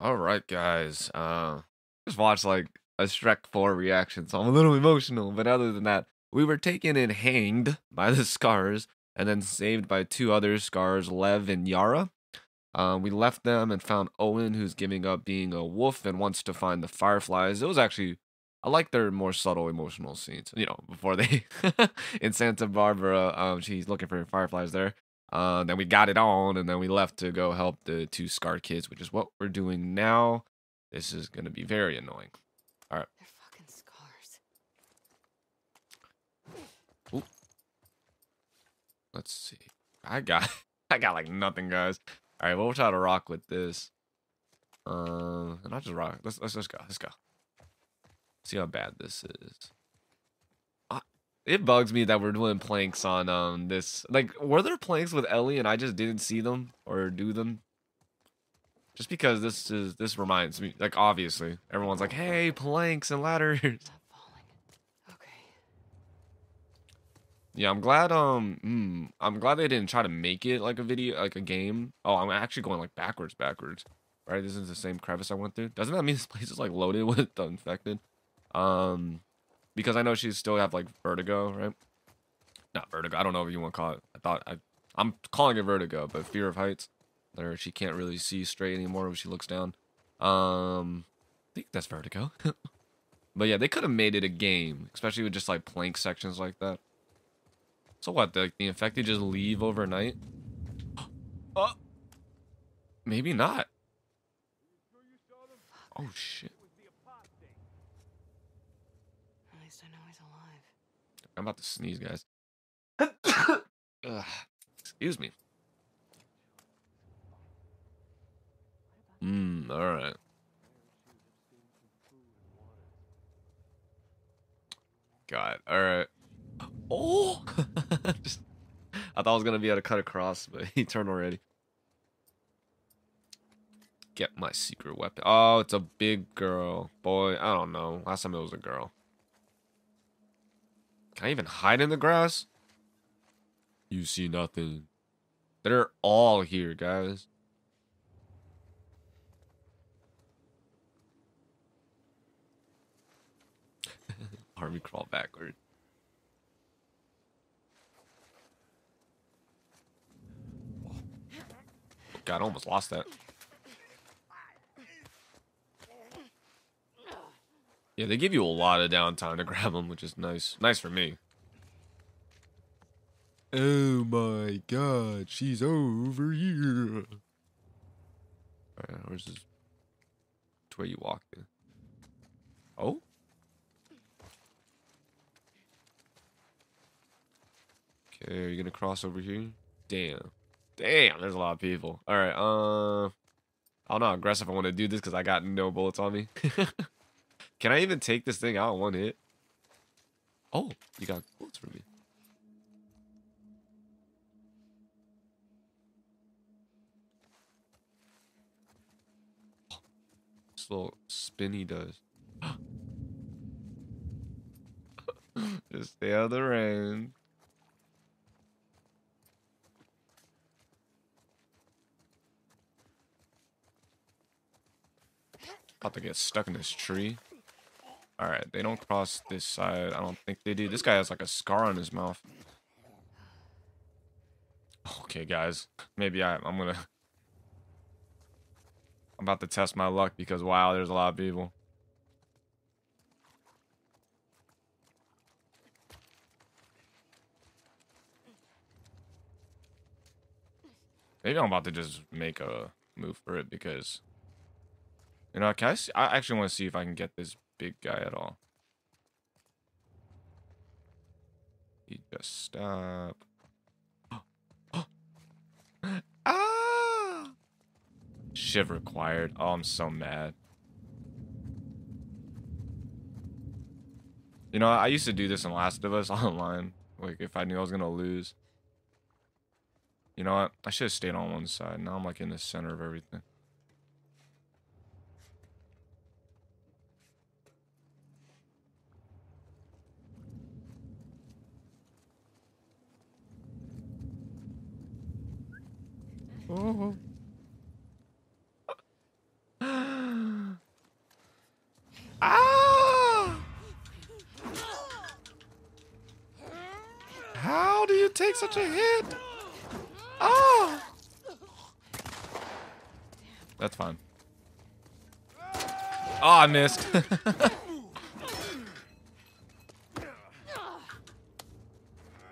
All right, guys. Uh, just watched like a Shrek 4 reaction, so I'm a little emotional. But other than that, we were taken and hanged by the Scars, and then saved by two other Scars, Lev and Yara. Um, we left them and found Owen, who's giving up being a wolf and wants to find the Fireflies. It was actually, I like their more subtle emotional scenes. You know, before they in Santa Barbara, um, she's looking for Fireflies there. Uh, then we got it on, and then we left to go help the two Scar kids, which is what we're doing now. This is gonna be very annoying. All right. They're fucking scars. Let's see. I got I got like nothing, guys. All right, we'll try to rock with this. Uh, and I'll just rock. Let's let's just go. Let's go. See how bad this is. It bugs me that we're doing planks on um this. Like, were there planks with Ellie and I just didn't see them or do them? Just because this is this reminds me. Like, obviously, everyone's like, "Hey, planks and ladders." Stop falling. Okay. Yeah, I'm glad. Um, mm, I'm glad they didn't try to make it like a video, like a game. Oh, I'm actually going like backwards, backwards. Right, this is the same crevice I went through. Doesn't that mean this place is like loaded with the infected? Um, because I know she still have like vertigo, right? Not vertigo. I don't know what you want to call it. I thought I, I'm calling it vertigo, but fear of heights. Or she can't really see straight anymore when she looks down. Um, I think that's vertigo. but yeah, they could have made it a game, especially with just like plank sections like that. So what? The, the infected just leave overnight? oh, maybe not. Oh shit! At least I know he's alive. I'm about to sneeze, guys. Ugh. Excuse me. Mmm. All right. God. All right. Oh! Just, I thought I was gonna be able to cut across, but he turned already. Get my secret weapon. Oh, it's a big girl. Boy, I don't know. Last time it was a girl. Can I even hide in the grass? You see nothing. They're all here, guys. Army crawl backward. God, I almost lost that. Yeah, they give you a lot of downtime to grab them, which is nice. Nice for me. Oh my god, she's over here. Alright, where's this? Which way you walked in? Oh? Okay, are you gonna cross over here? Damn. Damn, there's a lot of people. Alright, uh... I don't know how aggressive I want to do this because I got no bullets on me. Can I even take this thing out in one hit? Oh, you got bullets for me. This little spin he does. Just stay out of the rain. About to get stuck in this tree. Alright, they don't cross this side. I don't think they do. This guy has like a scar on his mouth. Okay, guys. Maybe I, I'm gonna... I'm about to test my luck because, wow, there's a lot of people. Maybe I'm about to just make a move for it because... You know, can I, see, I actually want to see if I can get this big guy at all. He just stop. ah! Shiv required. Oh, I'm so mad. You know, I used to do this in Last of Us online. Like, if I knew I was gonna lose. You know what? I should have stayed on one side. Now I'm like in the center of everything. Oh. ah! How do you take such a hit? Ah! That's fine. Oh, I missed.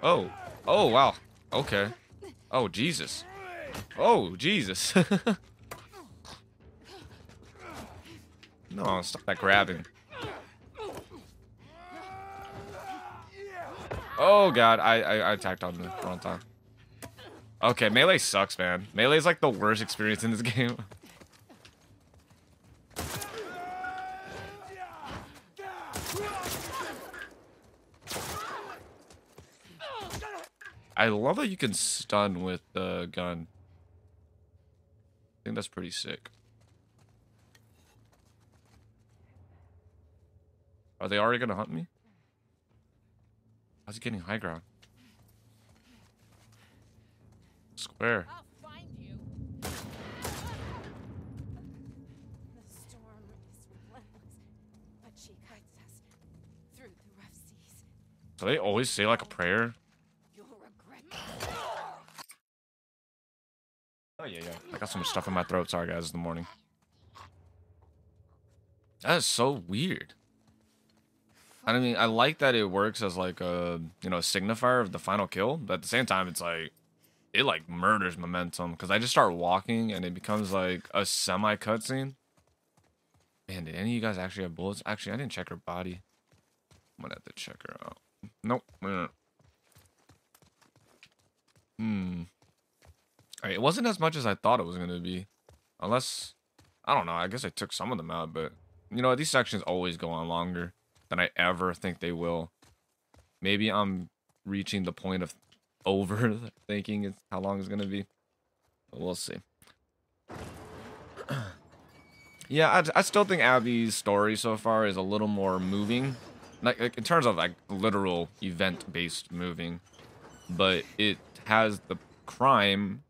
oh. Oh, wow. Okay. Oh, Jesus. Oh, Jesus. no, stop that grabbing. Oh, God. I, I, I attacked on the wrong time. Okay, melee sucks, man. Melee is like the worst experience in this game. I love that you can stun with the gun. I think that's pretty sick. Are they already gonna hunt me? How's he getting high ground? Square. I'll find you. The storm is relentless, but she guides us through the rough seas. Do they always say like a prayer? You'll regret this. Oh yeah, yeah. I got so much stuff in my throat. Sorry guys, it's the morning. That is so weird. I mean, I like that it works as like a you know a signifier of the final kill, but at the same time, it's like it like murders momentum because I just start walking and it becomes like a semi cutscene. Man, did any of you guys actually have bullets? Actually, I didn't check her body. I'm gonna have to check her out. Nope. Mm. Hmm. It wasn't as much as I thought it was gonna be. Unless I don't know, I guess I took some of them out, but you know, these sections always go on longer than I ever think they will. Maybe I'm reaching the point of overthinking how long it's gonna be. But we'll see. yeah, I, I still think Abby's story so far is a little more moving, like, like in terms of like literal event-based moving, but it has the crime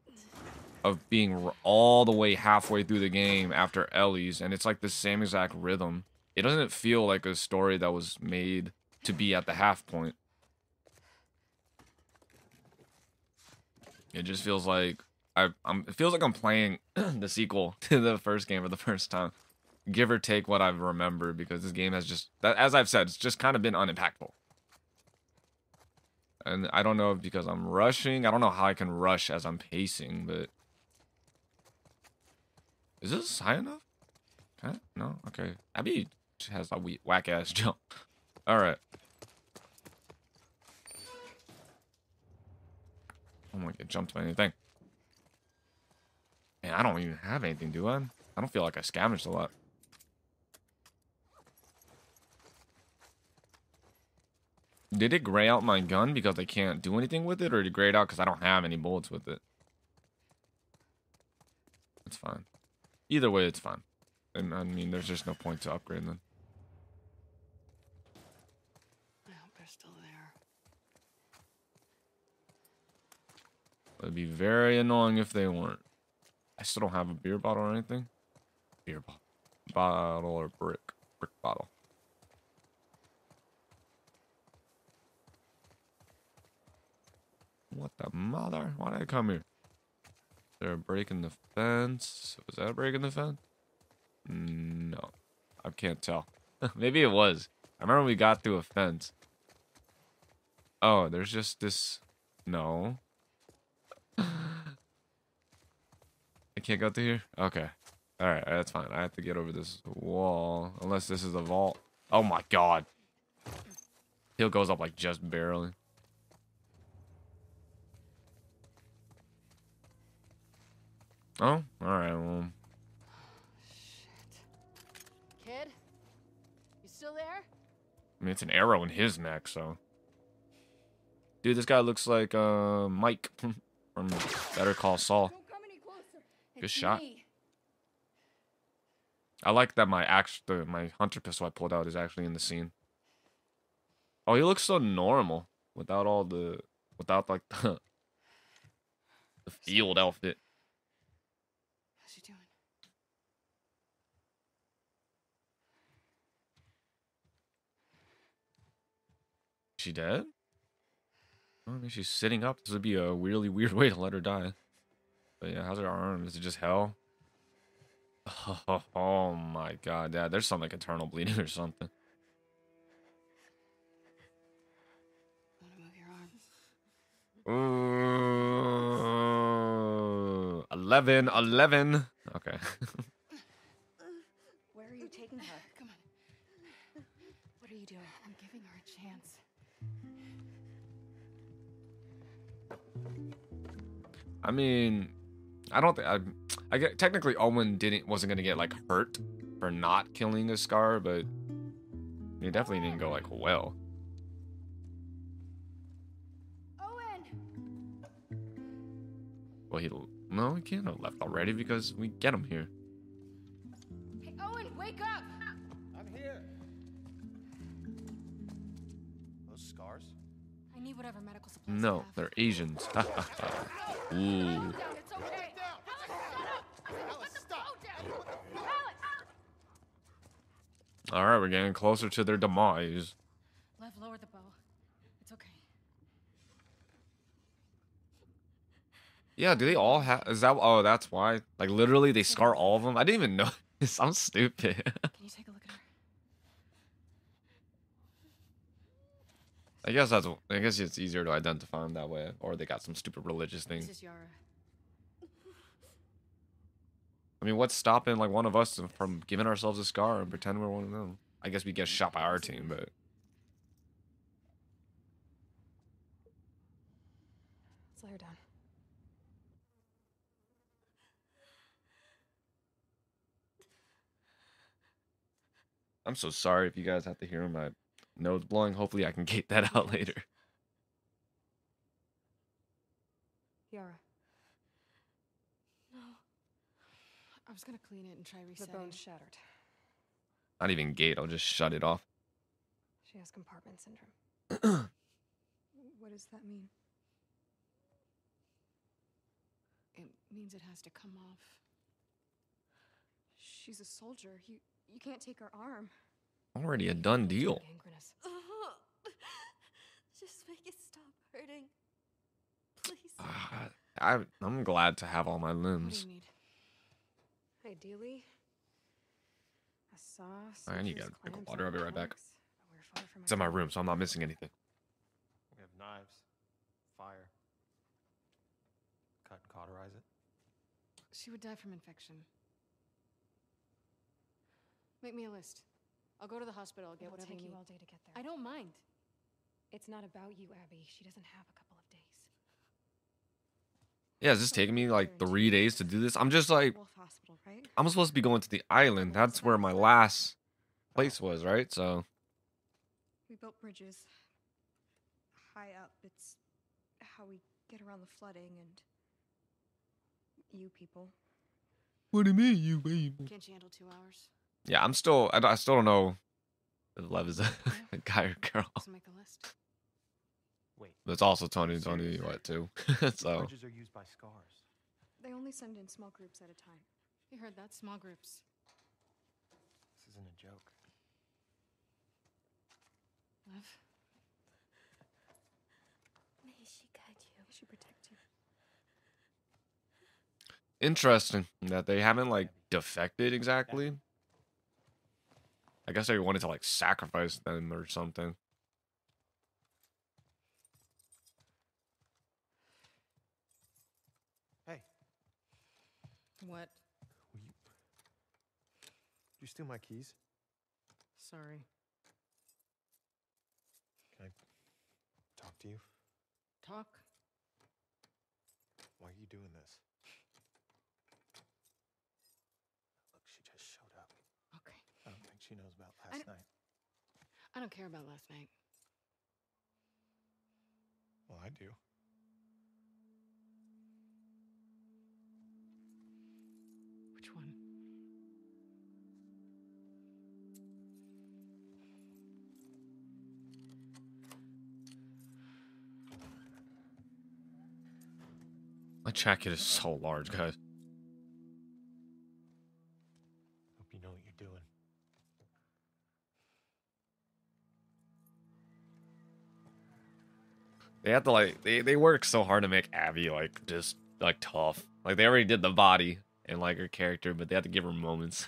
of being all the way halfway through the game after Ellie's, and it's like the same exact rhythm. It doesn't feel like a story that was made to be at the half point. It just feels like I, I'm. It feels like I'm playing the sequel to the first game for the first time, give or take what I've remembered, because this game has just, that, as I've said, it's just kind of been unimpactful. And I don't know because I'm rushing. I don't know how I can rush as I'm pacing, but is this high enough? I? No. Okay. Abby has a whack ass jump. All right. I oh don't want to get jumped by anything. Man, I don't even have anything, do I? I don't feel like I scavenged a lot. Did it gray out my gun because I can't do anything with it, or did it gray it out because I don't have any bullets with it? It's fine. Either way, it's fine. And I mean, there's just no point to upgrade then. I hope they're still there. It'd be very annoying if they weren't. I still don't have a beer bottle or anything. Beer bottle. Bottle or brick. Brick bottle. What the mother? Why did I come here? They're breaking the fence. Was that breaking the fence? No. I can't tell. Maybe it was. I remember we got through a fence. Oh, there's just this. No. I can't go through here? Okay. Alright, that's fine. I have to get over this wall. Unless this is a vault. Oh my god. Hill goes up like just barely. Oh, alright, well. Shit. Kid? You still there? I mean, it's an arrow in his neck, so. Dude, this guy looks like uh, Mike from Better Call Saul. Don't come any closer. Good It's shot. me. I like that my act the my hunter pistol I pulled out is actually in the scene. Oh, he looks so normal without all the without like the the field outfit. How's she doing? She dead? Oh, maybe she's sitting up. This would be a really weird way to let her die. But yeah, how's her arm? Is it just hell? Oh, oh my god, yeah, there's some like eternal bleeding or something. Want to move your arm? Ooh, 11, 11. Okay. I mean, I don't think I. I get technically Owen didn't wasn't gonna get like hurt for not killing a scar, but it definitely didn't go like well. Owen! Well, he no, he can't have left already because we get him here. Hey, Owen, wake up! Need whatever medical supplies. No, they're Asians. Ooh. Down, it's okay. Alice, stop! All right, we're getting closer to their demise. Lev, lower the bow. It's okay. Yeah, do they all have? Is that? Oh, that's why. Like literally, they scar all of them. I didn't even know. I'm stupid. Can you take a look at her? I guess that's. I guess it's easier to identify them that way, or they got some stupid religious thing. This is Yara. I mean, what's stopping like one of us from giving ourselves a scar and pretend we're one of them? I guess we get shot by our team, but Let's lay her down. I'm so sorry if you guys have to hear my nose blowing. Hopefully, I can gate that out later. Yara. No. I was gonna clean it and try resetting. The resetting. bone's shattered. Not even gate. I'll just shut it off. She has compartment syndrome. what does that mean? It means it has to come off. She's a soldier. You you can't take her arm. Already a done deal. Just make it stop hurting. Please. Ah, I, I'm glad to have all my What do limbs. you? Ideally, a saw. Alright, I need to scissors, get a drink of water. I'll be right back. hooks. I wear fodder for It's in my room, so I'm not missing anything. We have knives, fire. Cut and cauterize it. She would die from infection. Make me a list. I'll go to the hospital. I'll get It'll whatever take you you need. all day to get there. I don't mind. It's not about you, Abby. She doesn't have a couple of days. Yeah, is this taking me like three days to do this? I'm just like, Hospital, right? I'm supposed to be going to the island. That's where my last oh. place was, right? So, We built bridges high up. It's how we get around the flooding and you people. what do you mean, you baby? Can't you handle two hours? Yeah, I'm still, I, I still don't know if Lev is a, a guy or girl. Make a list. Wait. But it's also Tony, Tony, what too? so, Bridges are used by scars. They only send in small groups at a time. You heard that? Small groups. This isn't a joke. Lev? May she guide you. They should protect you. interesting that they haven't like defected exactly. I guess they wanted to like sacrifice them or something. Hey, What? will you? Did you steal my keys? Sorry. Can I talk to you? Talk? Why are you doing this? Look, she just showed up. Okay. I don't think she knows about I don't- night. I don't care about last night. Well, I do. Which one? My jacket is so large, guys. They have to like they, they work so hard to make Abby like just like tough. Like they already did the body and like her character, but they have to give her moments.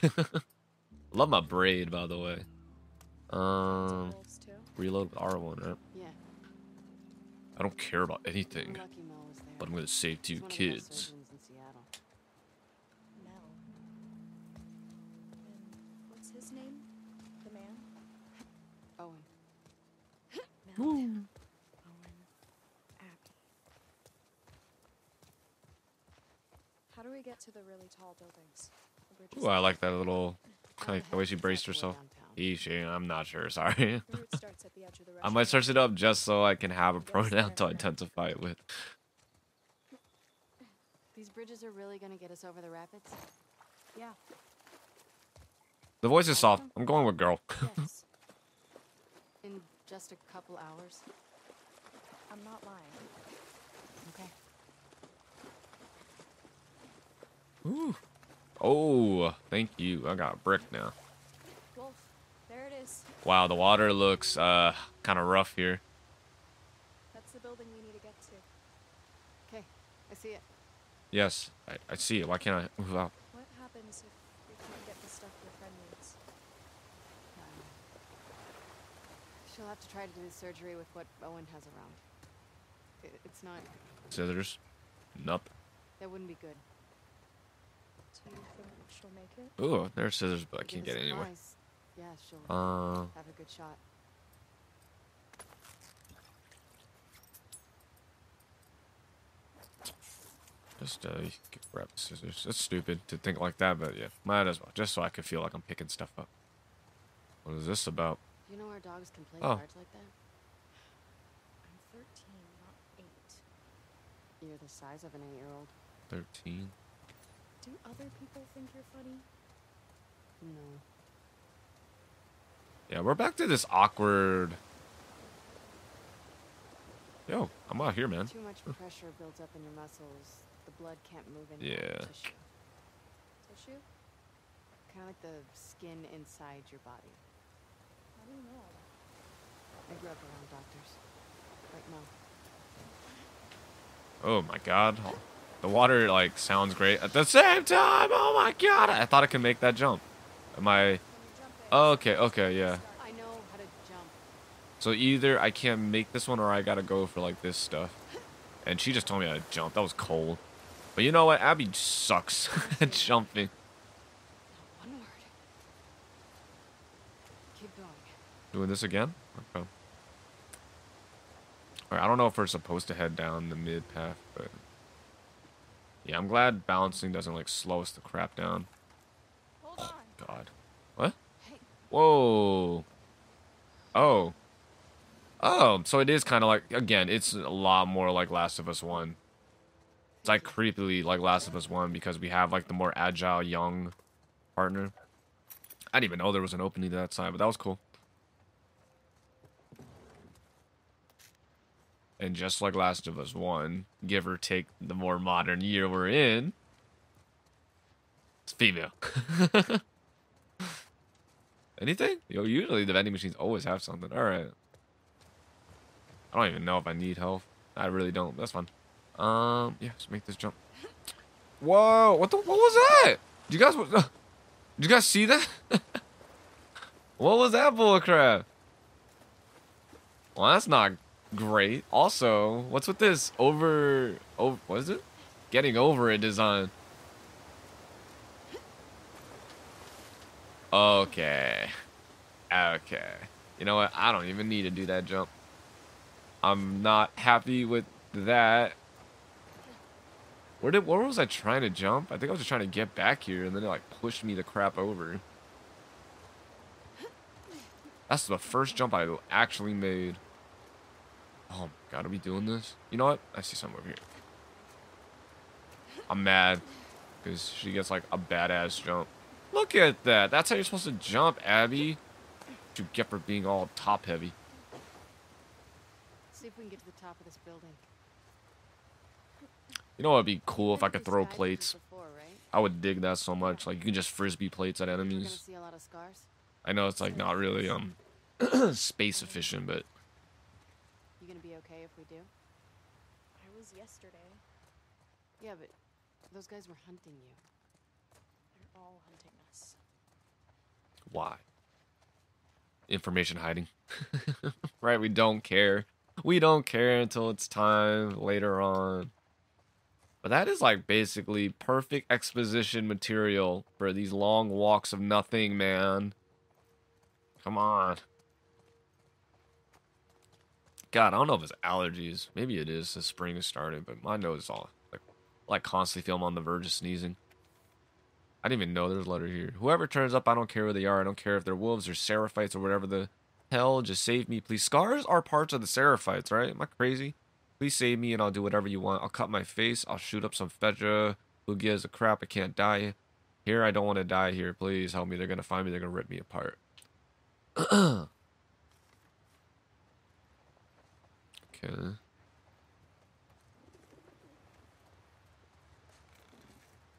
Love my braid, by the way. Um, reload with R1, right? Yeah. I don't care about anything, lucky Mel was there. but I'm gonna save two He's one of the best kids. surgeons in Seattle. Mel. And what's his name? The man? Owen. Mel. Owen. Abby. How do we get to the really tall buildings? The Ooh, I like that little How like the the way she braced herself. downtown? Eesh, I'm not sure. Sorry. The route starts at the edge of the I might restaurant. search it up just so I can have a pronoun to identify it with. These bridges are really gonna get us over the rapids? Yeah. The voice is soft. I'm going with girl. Yes. In just a couple hours? I'm not lying. Ooh. Oh, thank you. I got a brick now. Wolf, there it is. Wow, the water looks uh kind of rough here. That's the building we need to get to. Okay, I see it. Yes, I, I see it. Why can't I move out? What happens if we can't get the stuff your friend needs? Um, she'll have to try to do the surgery with what Owen has around. I it's not. Scissors. Nope. That wouldn't be good. Do you think she'll make it? Ooh, there's scissors, but I can't get it anywhere. surprise, Yeah, she'll Uh, have a good shot. just uh, grab the scissors. It's stupid to think like that, but yeah, might as well. Just so I could feel like I'm picking stuff up. What is this about? You know our dogs can play Oh. cards like that? I'm 13, not 8. You're the size of an eight-year-old. Thirteen. Do other people think you're funny? No. Yeah, we're back to this awkward. Yo, I'm out here, man. Too much pressure builds up in your muscles. The blood can't move in Yeah. tissue. Tissue? Kind of like the skin inside your body. How do you know? I grew up around doctors. Like Mel. Oh my god. The water like sounds great at the same time. Oh my god. I thought I could make that jump. Am I Oh, okay, okay, yeah. So either I can't make this one or I gotta go for like this stuff. And she just told me how to jump. That was cold. But you know what? Abby sucks at jumping. Not one word. Keep going. Doing this again? Okay. Alright, I don't know if we're supposed to head down the mid path, but yeah, I'm glad balancing doesn't like slow us the crap down. Hold on. God. What? Hey. Whoa. Oh. Oh, so it is kind of like again, it's a lot more like Last of Us 1. It's like creepily like Last of Us 1 because we have like the more agile young partner. I didn't even know there was an opening to that side, but that was cool. And just like Last of Us 1, give or take the more modern year we're in, it's female. Anything? Yo, usually the vending machines always have something. All right. I don't even know if I need health. I really don't. That's fine. Um, yeah, let's make this jump. Whoa! What the? What was that? Did you guys? Did you guys see that? what was that bullcrap? Well, that's not great. Also, what's with this over? Over? What is it? Getting over it design. Okay. Okay. You know what? I don't even need to do that jump. I'm not happy with that. Where did where was I trying to jump? I think I was just trying to get back here and then it like pushed me the crap over. That's the first jump I actually made. Oh are we doing this? You know what? I see something over here. I'm mad. Because she gets like a badass jump. Look at that. That's how you're supposed to jump, Abby. What you get for being all top heavy. See if we can get to the top of this building. You know what would be cool if I could throw plates? I would dig that so much. Like you can just frisbee plates at Think We're gonna enemies. see a lot of scars. I know it's like not really um space efficient, but You gonna be okay if we do? I was yesterday. Yeah, but those guys were hunting you. They're all hunting us. Why? Information hiding. right? We don't care. We don't care until it's time later on. But that is like basically perfect exposition material for these long walks of nothing, man. Come on. God, I don't know if it's allergies. Maybe it is. The spring is starting, but my nose is all like, like constantly feel I'm on the verge of sneezing. I didn't even know there's a letter here. Whoever turns up, I don't care who they are. I don't care if they're wolves or seraphites or whatever the hell. Just save me, please. Scars are parts of the seraphites, right? Am I crazy? Please save me and I'll do whatever you want. I'll cut my face. I'll shoot up some Fedra. Who gives a crap? I can't die. Here, I don't want to die here. Please help me. They're going to find me. They're going to rip me apart. okay.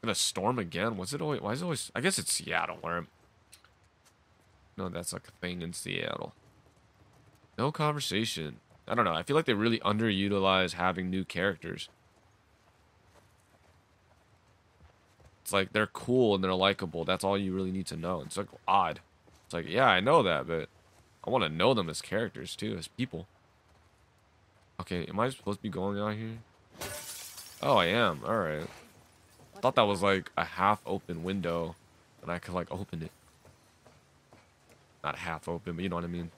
Gonna storm again? Was it always? Why is it always? I guess it's Seattle. Where I'm. No, that's like a thing in Seattle. No conversation. I don't know. I feel like they really underutilize having new characters. It's like they're cool and they're likable. That's all you really need to know. It's like odd. It's like, yeah, I know that, but I want to know them as characters too, as people. Okay, am I supposed to be going out here? Oh, I am. All right. I thought that was like a half open window and I could like open it. Not half open, but you know what I mean.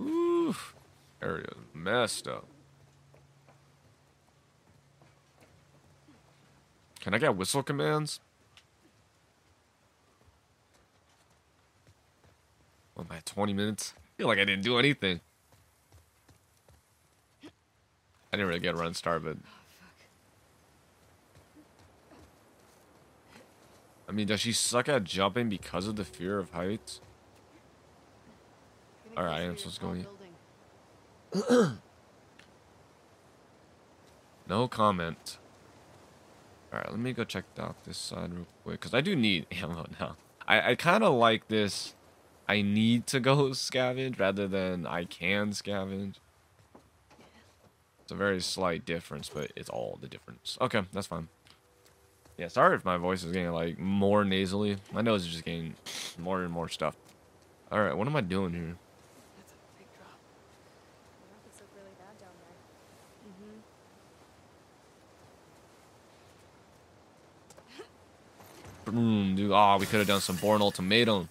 Oof. Area messed up. Can I get whistle commands? What am I, 20 minutes? I feel like I didn't do anything. I didn't really get a run start, but... I mean, does she suck at jumping because of the fear of heights? Alright, I get am supposed to go in. No comment. Alright, let me go check out this side real quick. Because I do need ammo now. I, I kind of like this. I need to go scavenge rather than I can scavenge. It's a very slight difference, but it's all the difference. Okay, that's fine. Yeah, sorry if my voice is getting like more nasally. My nose is just getting more and more stuff. Alright, what am I doing here? That's a big drop. The rockets look really bad down there. Mm-hmm. Boom, dude. Ah, we could have done some Bourne Ultimatum.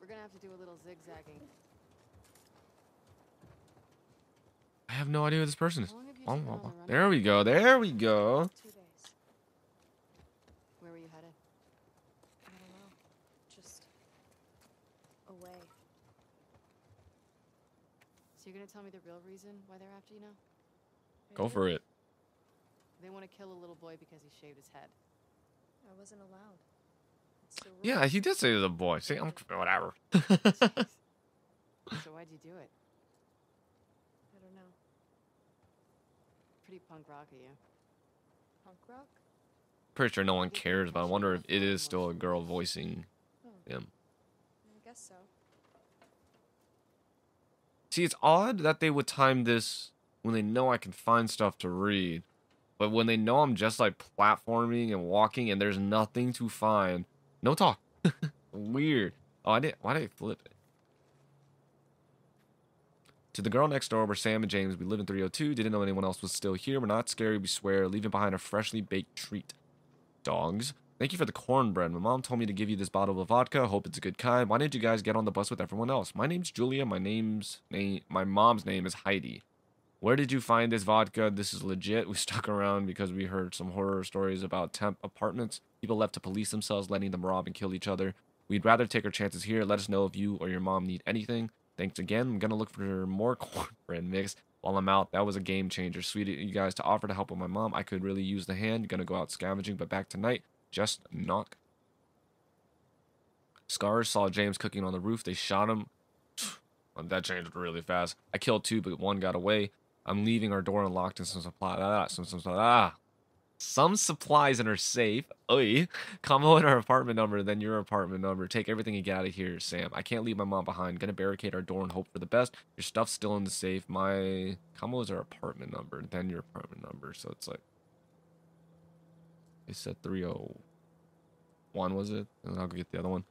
We're gonna have to do a little zigzagging. I have no idea who this person is. How long have Oh, oh, oh. There we go. There we go. Two days. Where were you headed? I don't know. Just away. So you're gonna tell me the real reason why they're after you now? Go for it. They want to kill a little boy because he shaved his head. I wasn't allowed. It's the Yeah, rules. he did say the boy. See, I'm whatever. So why'd you do it? I don't know. Pretty punk rock of you. Punk rock? Pretty sure no one cares, but I wonder if it is still a girl voicing Oh, him. I guess so. See, it's odd that they would time this when they know I can find stuff to read, but when they know I'm just like platforming and walking and there's nothing to find, no talk. Weird. Oh, I didn't. Why did I flip it? To the girl next door, where Sam and James, we live in 302. Didn't know anyone else was still here. We're not scary, we swear. Leaving behind a freshly baked treat. Dogs. Thank you for the cornbread. My mom told me to give you this bottle of vodka. Hope it's a good kind. Why didn't you guys get on the bus with everyone else? My name's Julia. My name's name. My mom's name is Heidi. Where did you find this vodka? This is legit. We stuck around because we heard some horror stories about temp apartments. People left to police themselves, letting them rob and kill each other. We'd rather take our chances here. Let us know if you or your mom need anything. Thanks again. I'm gonna look for more cornbread mix while I'm out. That was a game changer. Sweet of you guys to offer to help with my mom. I could really use the hand. Gonna go out scavenging, but back tonight. Just knock. Scars saw James cooking on the roof. They shot him. That changed really fast. I killed two, but one got away. I'm leaving our door unlocked and some supply. Ah, some some some ah. Some supplies in her safe. Oy. Combo in her apartment number, then your apartment number. Take everything and get out of here, Sam. I can't leave my mom behind. Gonna barricade our door and hope for the best. Your stuff's still in the safe. My combo is her apartment number, then your apartment number. So it's like they said 301 was it? And I'll go get the other one.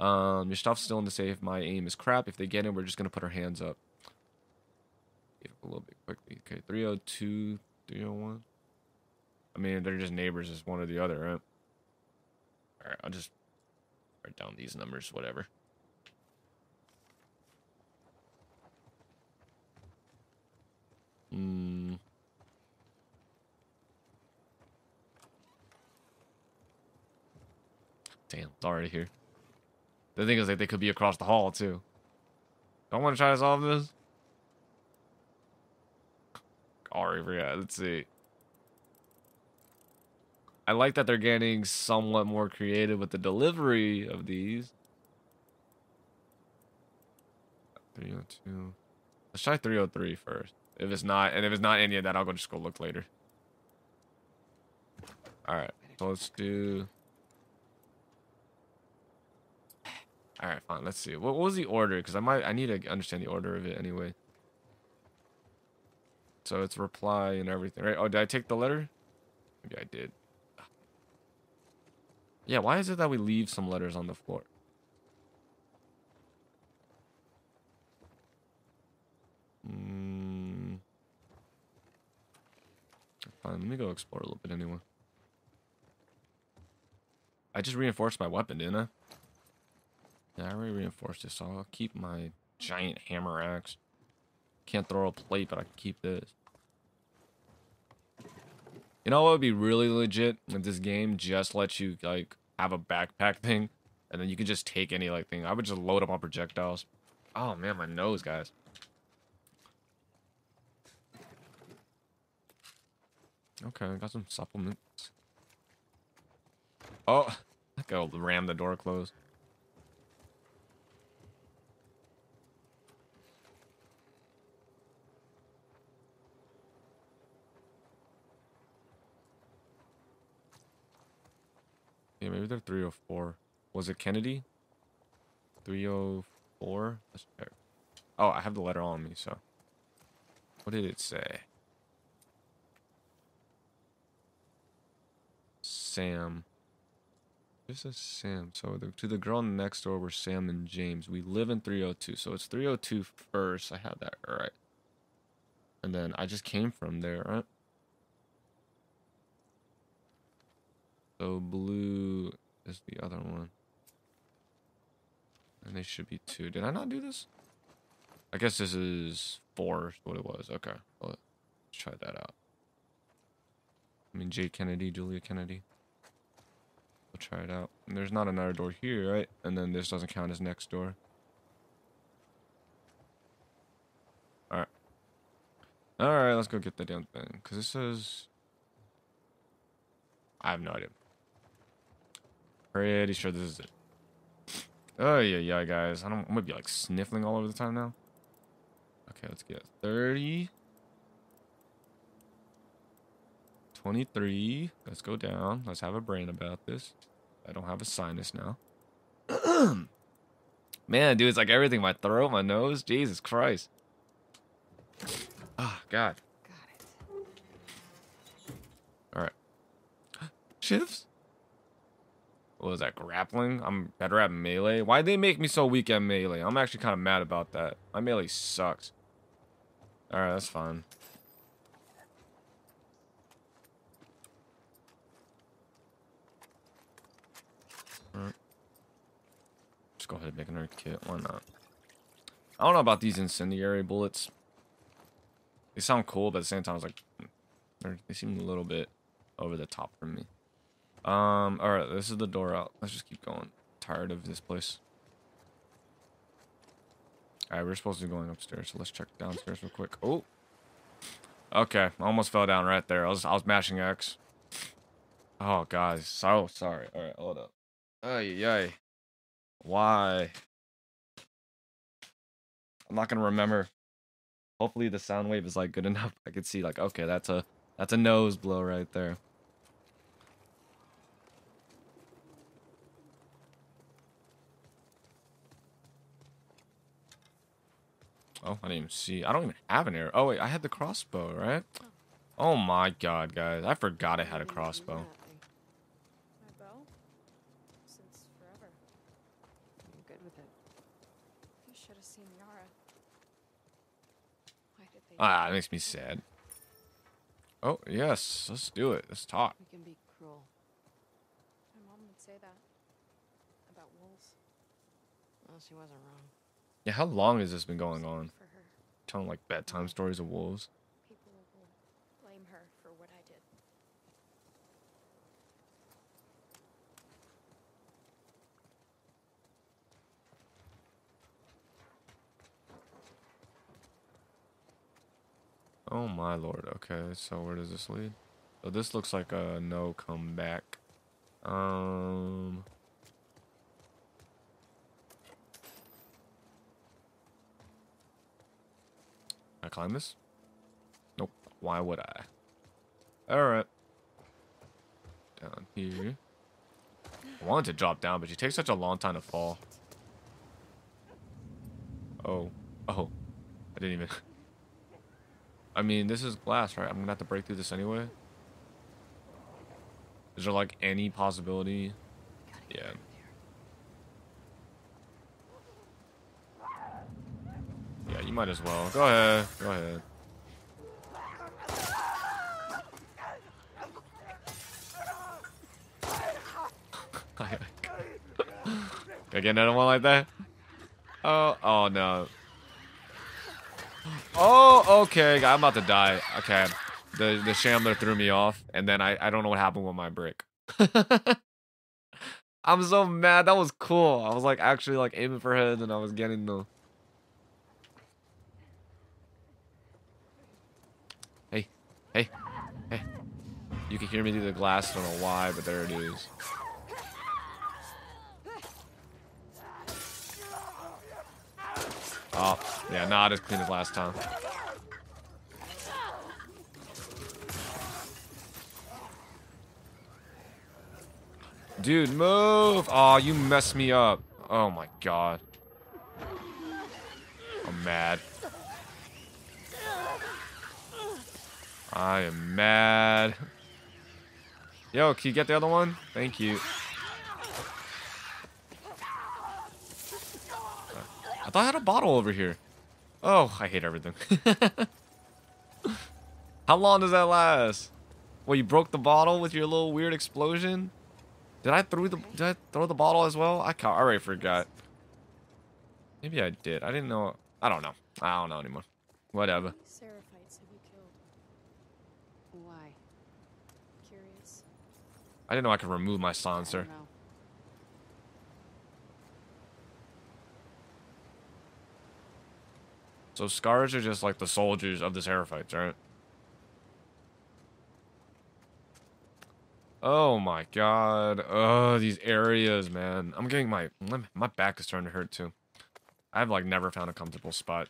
Um, your stuff's still in the safe. My aim is crap. If they get in, we're just gonna put our hands up a little bit quickly. Okay, 302, 301. I mean, they're just neighbors. It's one or the other, right? All right, I'll just write down these numbers, whatever. Hmm. Damn, it's already here. The thing is, like, they could be across the hall too. Don't want to try to solve this. Alright, yeah. Let's see. I like that they're getting somewhat more creative with the delivery of these. 302. Let's try 303 first. If it's not, and if it's not any of that, I'll go just go look later. Alright, so let's do. Alright, fine. Let's see. What, what was the order? Because I might, I need to understand the order of it anyway. So it's reply and everything, right? Oh, did I take the letter? Maybe I did. Yeah, why is it that we leave some letters on the floor? Mm. Fine, let me go explore a little bit anyway. I just reinforced my weapon, didn't I? Yeah, I already reinforced it, so I'll keep my giant hammer axe. Can't throw a plate, but I can keep this. You know what would be really legit if this game just lets you like have a backpack thing, and then you can just take any like thing. I would just load up on projectiles. Oh man, my nose, guys. Okay, I got some supplements. Oh, I go ram the door closed. Yeah, maybe they're 304. Was it Kennedy? 304? Let's check. Oh, I have the letter on me, so. What did it say? Sam. This is Sam. So the, to the girl next door were Sam and James. We live in 302. So it's 302 first. I have that right. And then I just came from there, right? So blue is the other one. And they should be two. Did I not do this? I guess this is four, what it was. Okay. Well, let's try that out. I mean, J. Kennedy, Julia Kennedy. We'll try it out. And there's not another door here, right? And then this doesn't count as next door. Alright. Alright, let's go get the damn thing. Because it says... I have no idea. Pretty sure this is it. Oh, yeah, yeah, guys. I don't, I'm gonna be like sniffling all over the time now. Okay, let's get 30. 23. Let's go down. Let's have a brain about this. I don't have a sinus now. Man, dude, it's like everything. My throat, my nose. Jesus Christ. Ah, oh, God. Got it. All right. Shifts? What was that, grappling? I'm better at melee. Why'd they make me so weak at melee? I'm actually kind of mad about that. My melee sucks. Alright, that's fine. Alright. Just go ahead and make another kit. Why not? I don't know about these incendiary bullets. They sound cool, but at the same time, I was like, hmm, they seem a little bit over the top for me. Um, alright, this is the door out. Let's just keep going. Tired of this place. Alright, we're supposed to be going upstairs, so let's check downstairs real quick. Oh! Okay, almost fell down right there. I was I was mashing X. Oh guys, so sorry. Alright, hold up. Ay yay. Why? I'm not gonna remember. Hopefully the sound wave is like good enough. I could see like okay, that's a that's a nose blow right there. Oh, I didn't even see. I don't even have an arrow. Oh wait, I had the crossbow, right? Oh my god, guys. I forgot I had a crossbow. use that thing. My bow? Since forever. I'm good with it. You should have seen Yara. Why did they? Ah, it makes me sad. Oh, yes. Let's do it. Let's talk. We can be cruel. My mom would say that about wolves. Well, she wasn't wrong. Yeah, how long has this been going on? Telling like bedtime stories of wolves. people will blame her for what I did. Oh my lord. Okay, so where does this lead? So this looks like a no comeback. Um. I climb this? Nope. Why would I? Alright. Down here. I wanted to drop down, but she takes such a long time to fall. Oh. Oh. I didn't even. I mean, this is glass, right? I'm gonna have to break through this anyway. Is there like any possibility? Yeah. Yeah, you might as well. Go ahead. Go ahead. Can I get another one like that? Oh, oh no. Oh, okay. I'm about to die. Okay. The the shambler threw me off, and then I, I don't know what happened with my brick. I'm so mad. That was cool. I was like actually like aiming for heads, and I was getting the. Hey, hey! You can hear me through the glass. I don't know why, but there it is. Oh, yeah, not as clean as last time. Dude, move! Oh, you messed me up. Oh my god. I'm mad. I am mad. Yo, can you get the other one? Thank you. I thought I had a bottle over here. Oh, I hate everything. How long does that last? Well, you broke the bottle with your little weird explosion? Did I throw the did I throw the bottle as well? I I already forgot. Maybe I did. I didn't know. I don't know. I don't know anymore. Whatever have you killed? Why? Curious. I didn't know I could remove my silencer. So scars are just like the soldiers of the Seraphites, right? Oh my god. Oh, these areas, man. I'm getting my, my my back is starting to hurt too. I've like never found a comfortable spot.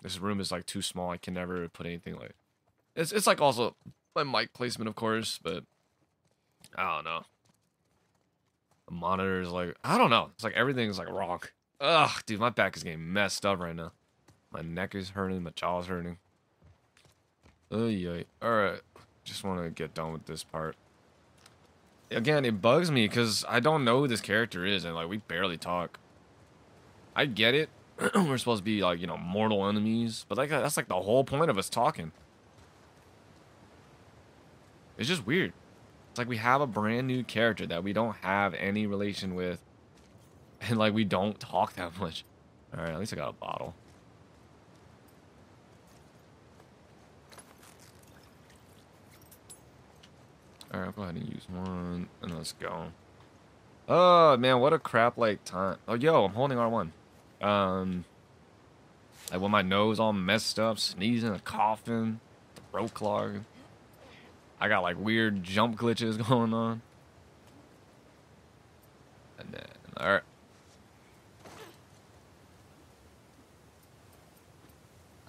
This room is like too small. I can never put anything like. It's it's like also my mic placement, of course, but I don't know. The monitor is like I don't know. It's like everything's like wrong. Ugh, dude, my back is getting messed up right now. My neck is hurting. My jaw's hurting. Oh yeah. All right. Just want to get done with this part. Again, it bugs me because I don't know who this character is, and like we barely talk. I get it. We're supposed to be like you know mortal enemies, but like that's like the whole point of us talking. It's just weird. It's like we have a brand new character that we don't have any relation with, and like we don't talk that much. All right, at least I got a bottle. All right, I'll go ahead and use one, and let's go. Oh man, what a crap like time. Oh yo, I'm holding R1. Um, like with my nose all messed up, sneezing, a coughing, throat clog. I got like weird jump glitches going on. And then, all right.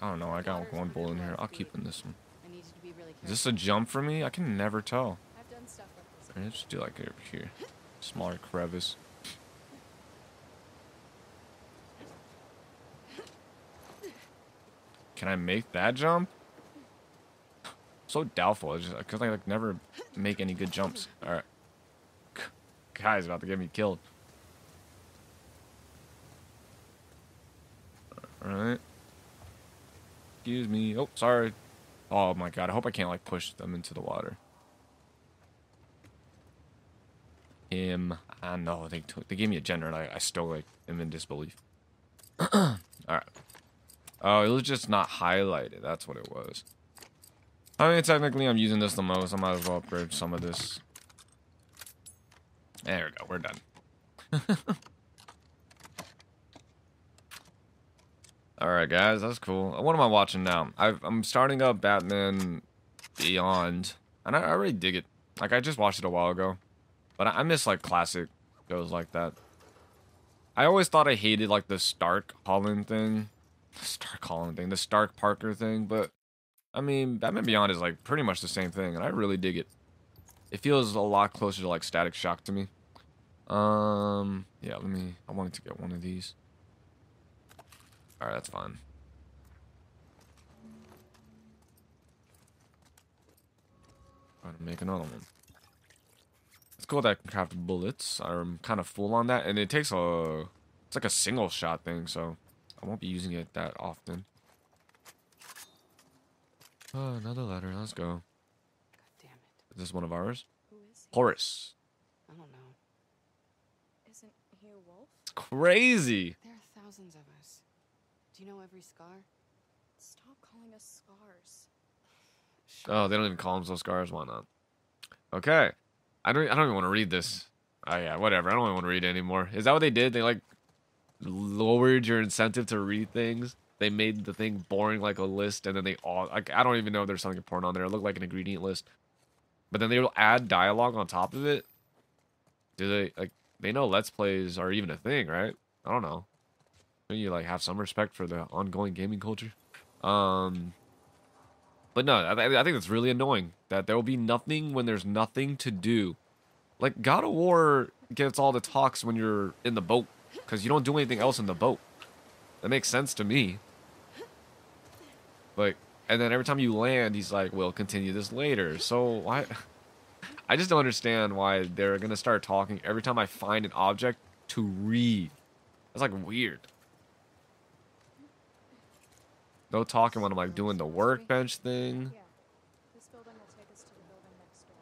I don't know. I got one bullet in here. I'll keep in this one. I need you to be really Is this a jump for me? I can never tell. I've done stuff like this. Alright, Let's do like over here. Smaller crevice. Can I make that jump? So doubtful. Just because I like never make any good jumps. All right. Guy's about to get me killed. All right. Excuse me. Oh, sorry. Oh my god. I hope I can't like push them into the water. Him. I know they took, they gave me a gender and I, I still like am in disbelief. All right. Oh, it was just not highlighted. That's what it was. I mean, technically, I'm using this the most. I might as well upgrade some of this. There we go. We're done. All right, guys. That's cool. What am I watching now? i am starting up Batman Beyond, and I, I already dig it. Like, I just watched it a while ago, but I, I miss like classic shows like that. I always thought I hated like the Stark Holland thing, Stark Holland thing, the Stark Parker thing, but I mean, Batman Beyond is like pretty much the same thing, and I really dig it. It feels a lot closer to like Static Shock to me. Um, yeah, let me. I wanted to get one of these. All right, that's fine. Trying to make another one. It's cool that I can craft bullets. I'm kind of full on that, and it takes a. It's like a single shot thing, so I won't be using it that often. Oh, another letter. Let's go. God damn it. Is this one of ours? Who is he? Horace. I don't know. Isn't he a wolf? It's crazy. There are thousands of us. Do you know every scar? Stop calling us scars. Oh, they don't even call them so scars. Why not? Okay. I don't. I don't even want to read this. Oh yeah, whatever. I don't even want to read it anymore. Is that what they did? They like lowered your incentive to read things. They made the thing boring like a list, and then they all like I don't even know if there's something important on there. It looked like an ingredient list, but then they will add dialogue on top of it. Do they like they know let's plays are even a thing, right? I don't know. You like have some respect for the ongoing gaming culture? Um, but no, I, I think it's really annoying that there will be nothing when there's nothing to do. Like God of War gets all the talks when you're in the boat because you don't do anything else in the boat. That makes sense to me. Like, and then every time you land, he's like, "We'll continue this later." So why? I just don't understand why they're gonna start talking every time I find an object to read. That's like weird. No talking when I'm like doing the workbench thing. Yeah. This building will take us to the building next door.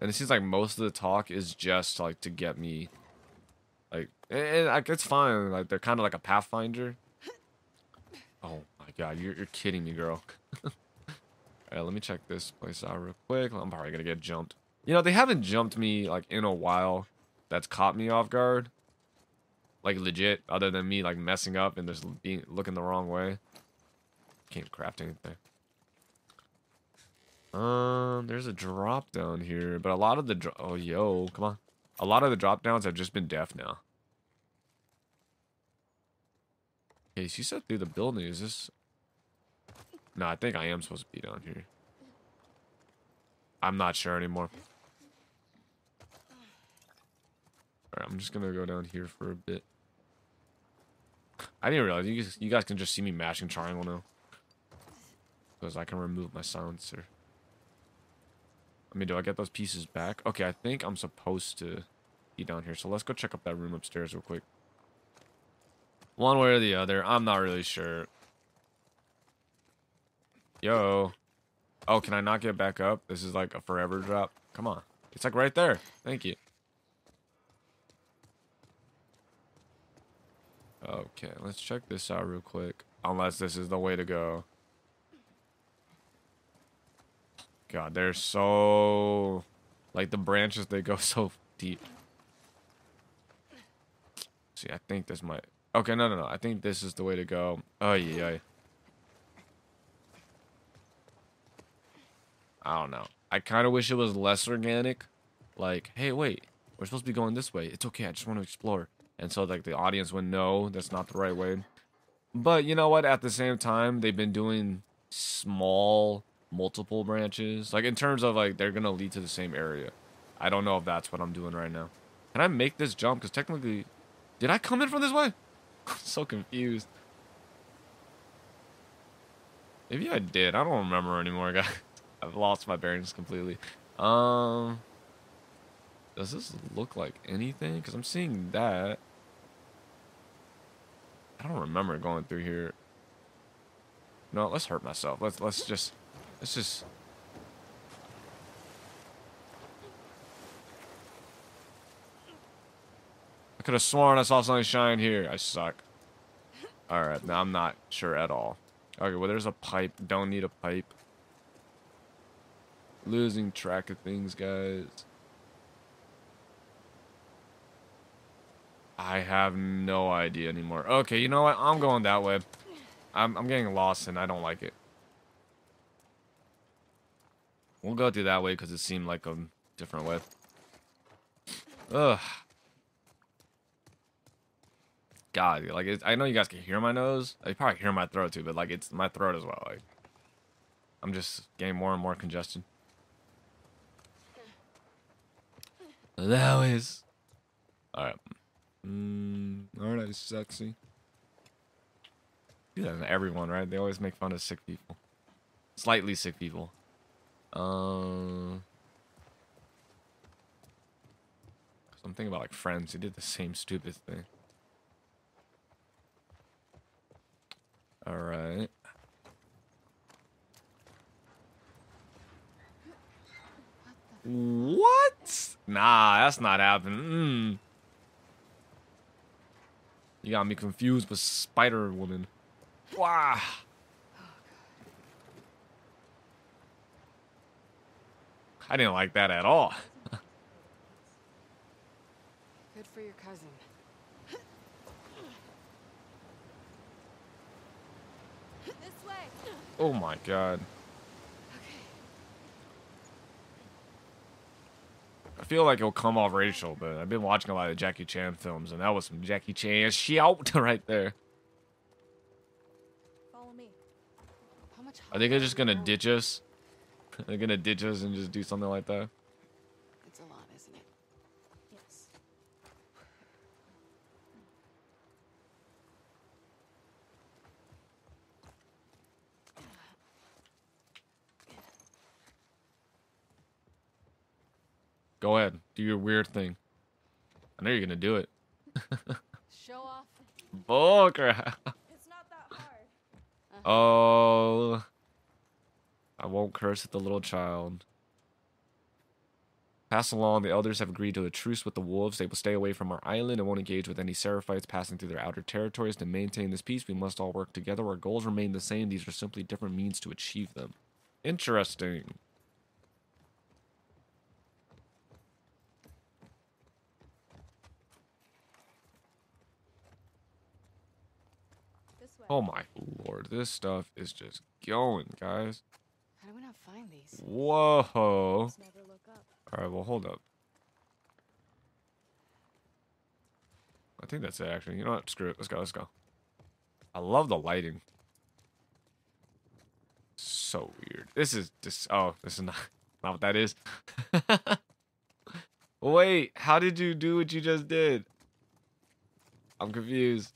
And it seems like most of the talk is just like to get me, like, and, and like it's fine. Like they're kind of like a pathfinder. Oh god, you're you're kidding me, girl. Alright, let me check this place out real quick. I'm probably gonna get jumped. You know, they haven't jumped me like in a while. That's caught me off guard. Like legit, other than me like messing up and just being looking the wrong way. Can't craft anything. Um, there's a drop down here, but a lot of the oh yo, come on, a lot of the drop downs have just been deaf now. Okay, she said through the building. Is this? No, I think I am supposed to be down here. I'm not sure anymore. Alright, I'm just gonna go down here for a bit. I didn't realize you guys, you guys can just see me mashing triangle now. Because I can remove my silencer. I mean, do I get those pieces back? Okay, I think I'm supposed to be down here. So let's go check up that room upstairs real quick. One way or the other. I'm not really sure. Yo. Oh, can I not get back up? This is like a forever drop. Come on. It's like right there. Thank you. Okay, let's check this out real quick. Unless this is the way to go. God, they're so... Like, the branches, they go so deep. See, I think this might... Okay, no, no, no. I think this is the way to go. Oh, yeah. I don't know. I kind of wish it was less organic. Like, hey, wait. We're supposed to be going this way. It's okay. I just want to explore. And so, like, the audience would know that's not the right way. But you know what? At the same time, they've been doing small, multiple branches. Like, in terms of, like, they're going to lead to the same area. I don't know if that's what I'm doing right now. Can I make this jump? Because technically... Did I come in from this way? I'm so confused. Maybe I did. I don't remember anymore, guys. I've lost my bearings completely. Um, does this look like anything? Because I'm seeing that. I don't remember going through here. No, let's hurt myself. Let's let's just let's just. I could have sworn I saw something shine here. I suck. All right, now I'm not sure at all. Okay, well there's a pipe. Don't need a pipe. Losing track of things, guys. I have no idea anymore. Okay, you know what? I'm going that way. I'm, I'm getting lost and I don't like it. We'll go through that way because it seemed like a different way. Ugh. God, like I know you guys can hear my nose. You probably hear my throat too, but like it's my throat as well. Like I'm just getting more and more congestion. That is. All right. Mm, aren't I sexy? Do that to everyone, right? They always make fun of sick people. Slightly sick people. Um. I'm thinking about like friends who did the same stupid thing. All right. What? Nah, that's not happening. Mm. You got me confused with Spider Woman. Wow. I didn't like that at all. Good for your cousin. This way. Oh my god. I feel like it'll come off racial, but I've been watching a lot of Jackie Chan films, and that was some Jackie Chan shout right there. Follow me. How much Are they just gonna ditch us? They're gonna ditch us and just do something like that? It's a lot, isn't it? Yes. Go ahead, do your weird thing. I know you're gonna do it. Show off. Bull crap. It's not that hard. Oh. I won't curse at the little child. Pass along, the elders have agreed to a truce with the wolves. They will stay away from our island and won't engage with any Seraphites passing through their outer territories. To maintain this peace, we must all work together. Our goals remain the same. These are simply different means to achieve them. Interesting. Oh my lord, this stuff is just going, guys. How do we not find these? Whoa. Just never look up. All right, well, hold up. I think that's it, actually. You know what? Screw it. Let's go. Let's go. I love the lighting. So weird. This is just. Oh, this is not, not what that is. Wait, how did you do what you just did? I'm confused.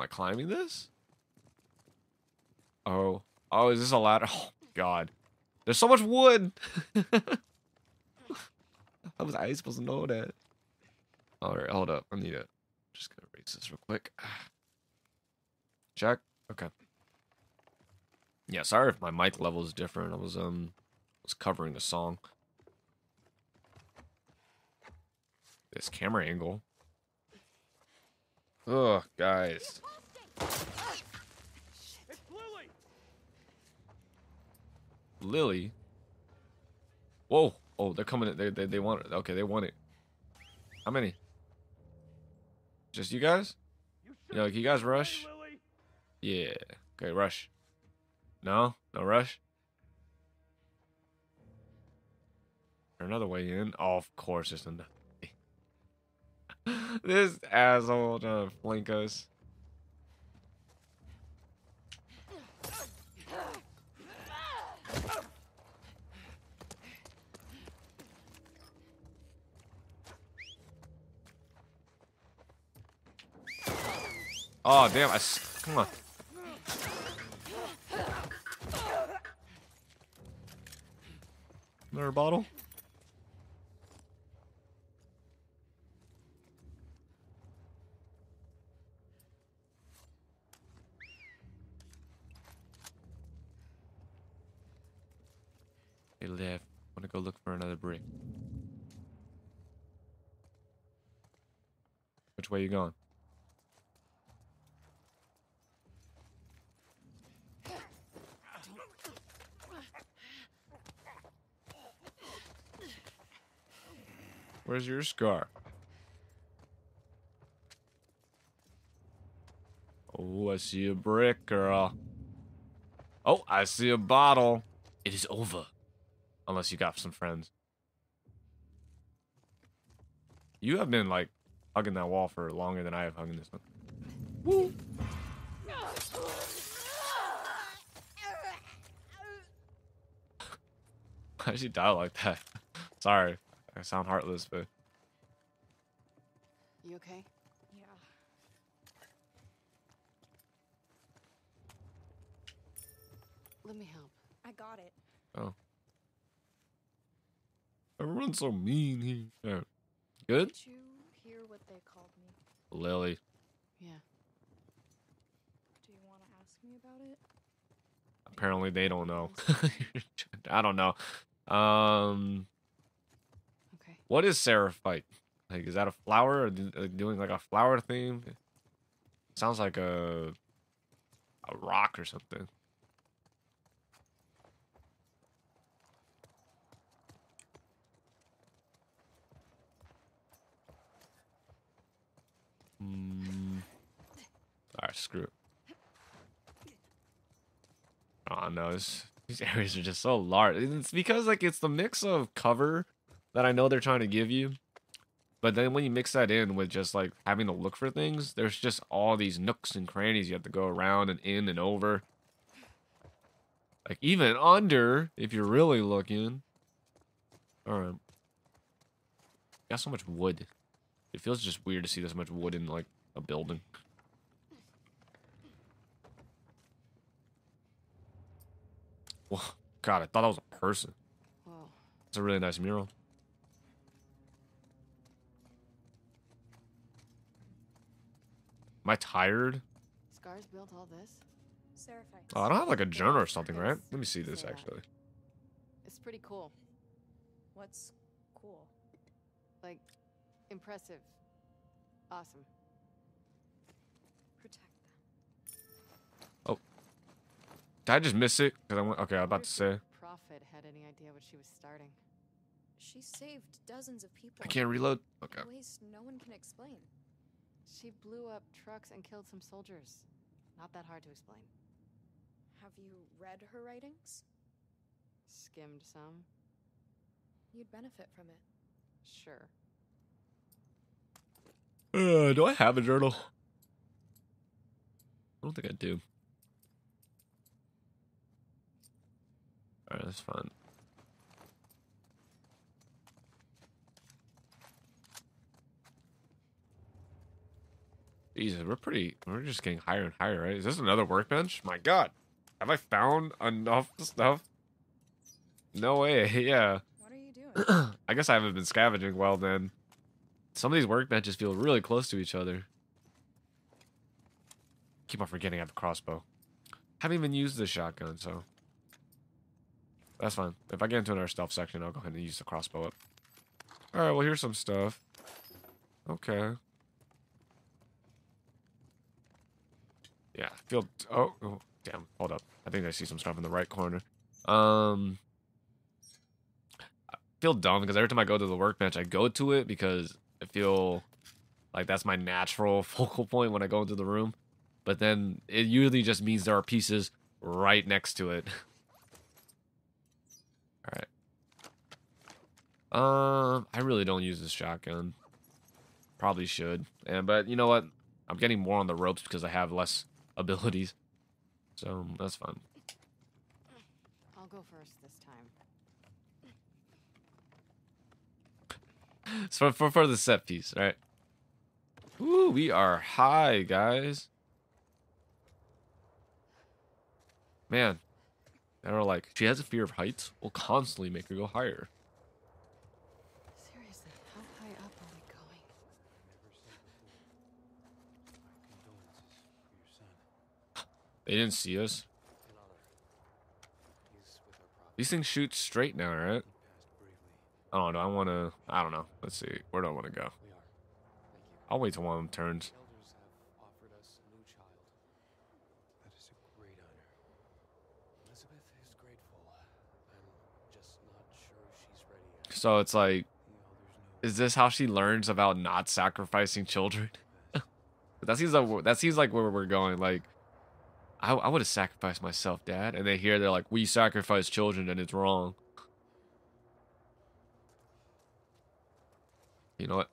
I climbing this? Oh. Oh, is this a ladder? Oh, God. There's so much wood. How was I supposed to know that? All right, hold up. I need to just gonna erase this real quick. Check. Okay. Yeah, sorry if my mic level is different. I was um was covering a song. This camera angle. Ugh, guys. Lily! Lily. Whoa. Oh, they're coming. They, they, they want it. Okay, they want it. How many? Just you guys? You know, can you guys rush? Yeah. Okay, rush. No? No rush? Another way in? Oh, of course there's another. this asshole trying to flank us. Oh, damn. I s- Come on. Another bottle? They left. Want to go look for another brick. Which way you going? Where's your scar? Oh, I see a brick, girl. Oh, I see a bottle. It is over. Unless you got some friends. You have been, like, hugging that wall for longer than I have hugging this one. Woo! Why did she die like that? Sorry. I sound heartless, but You okay? Yeah. Let me help. I got it. Oh. Everyone's so mean here. Yeah. Good? Did you hear what they called me? Lily. Yeah. Do you want to ask me about it? Apparently they don't know. I don't know. Um, Okay. what is Seraphite? Like, is that a flower or doing like a flower theme? Sounds like a a rock or something. Hmm. Alright, screw it. Oh no, this, these areas are just so large. It's because like it's the mix of cover that I know they're trying to give you. But then when you mix that in with just like having to look for things, there's just all these nooks and crannies you have to go around and in and over. Like even under, if you're really looking. Alright. Got so much wood. It feels just weird to see this much wood in like a building. Whoa, God, I thought that was a person. Whoa. It's a really nice mural. Am I tired? Scars built all this? Oh, I don't have like a journal or something, right? Let me see this actually. It's pretty cool. What's cool? Like, impressive. Awesome. Protect them. Oh. Did I just miss it? Cause I went. Okay, I was about to say. the Prophet had any idea what she was starting. She saved dozens of people. I can't reload. Okay. In ways no one can explain. She blew up trucks and killed some soldiers. Not that hard to explain. Have you read her writings? Skimmed some. You'd benefit from it. Sure. Uh, do I have a journal? I don't think I do. Alright, that's fine. Jesus, we're pretty. We're just getting higher and higher, right? Is this another workbench? My God, have I found enough stuff? No way. Yeah. What are you doing? I guess I haven't been scavenging well then. Some of these workbenches feel really close to each other. Keep on forgetting I have a crossbow. Haven't even used this shotgun, so that's fine. If I get into another stealth section, I'll go ahead and use the crossbow up. All right, well here's some stuff. Okay. Yeah, feel. Oh, oh, damn! Hold up. I think I see some stuff in the right corner. Um, I feel dumb because every time I go to the workbench, I go to it because I feel like that's my natural focal point when I go into the room. But then it usually just means there are pieces right next to it. All right. Um, I really don't use this shotgun. Probably should. And but you know what? I'm getting more on the ropes because I have less abilities. So that's fine. I'll go first this So for for the set piece, right? Ooh, we are high, guys. man, they were like, she has a fear of heights. We'll constantly make her go higher. Seriously, how high up are we going? They didn't see us. These things shoot straight now, right? I don't know. I want to. I don't know. Let's see. Where do I want to go? I'll wait till one of them turns. So it's like, is this how she learns about not sacrificing children? that seems like that seems like where we're going. Like, I, I would have sacrificed myself, Dad. And they hear they're like, we sacrifice children and it's wrong. You know what?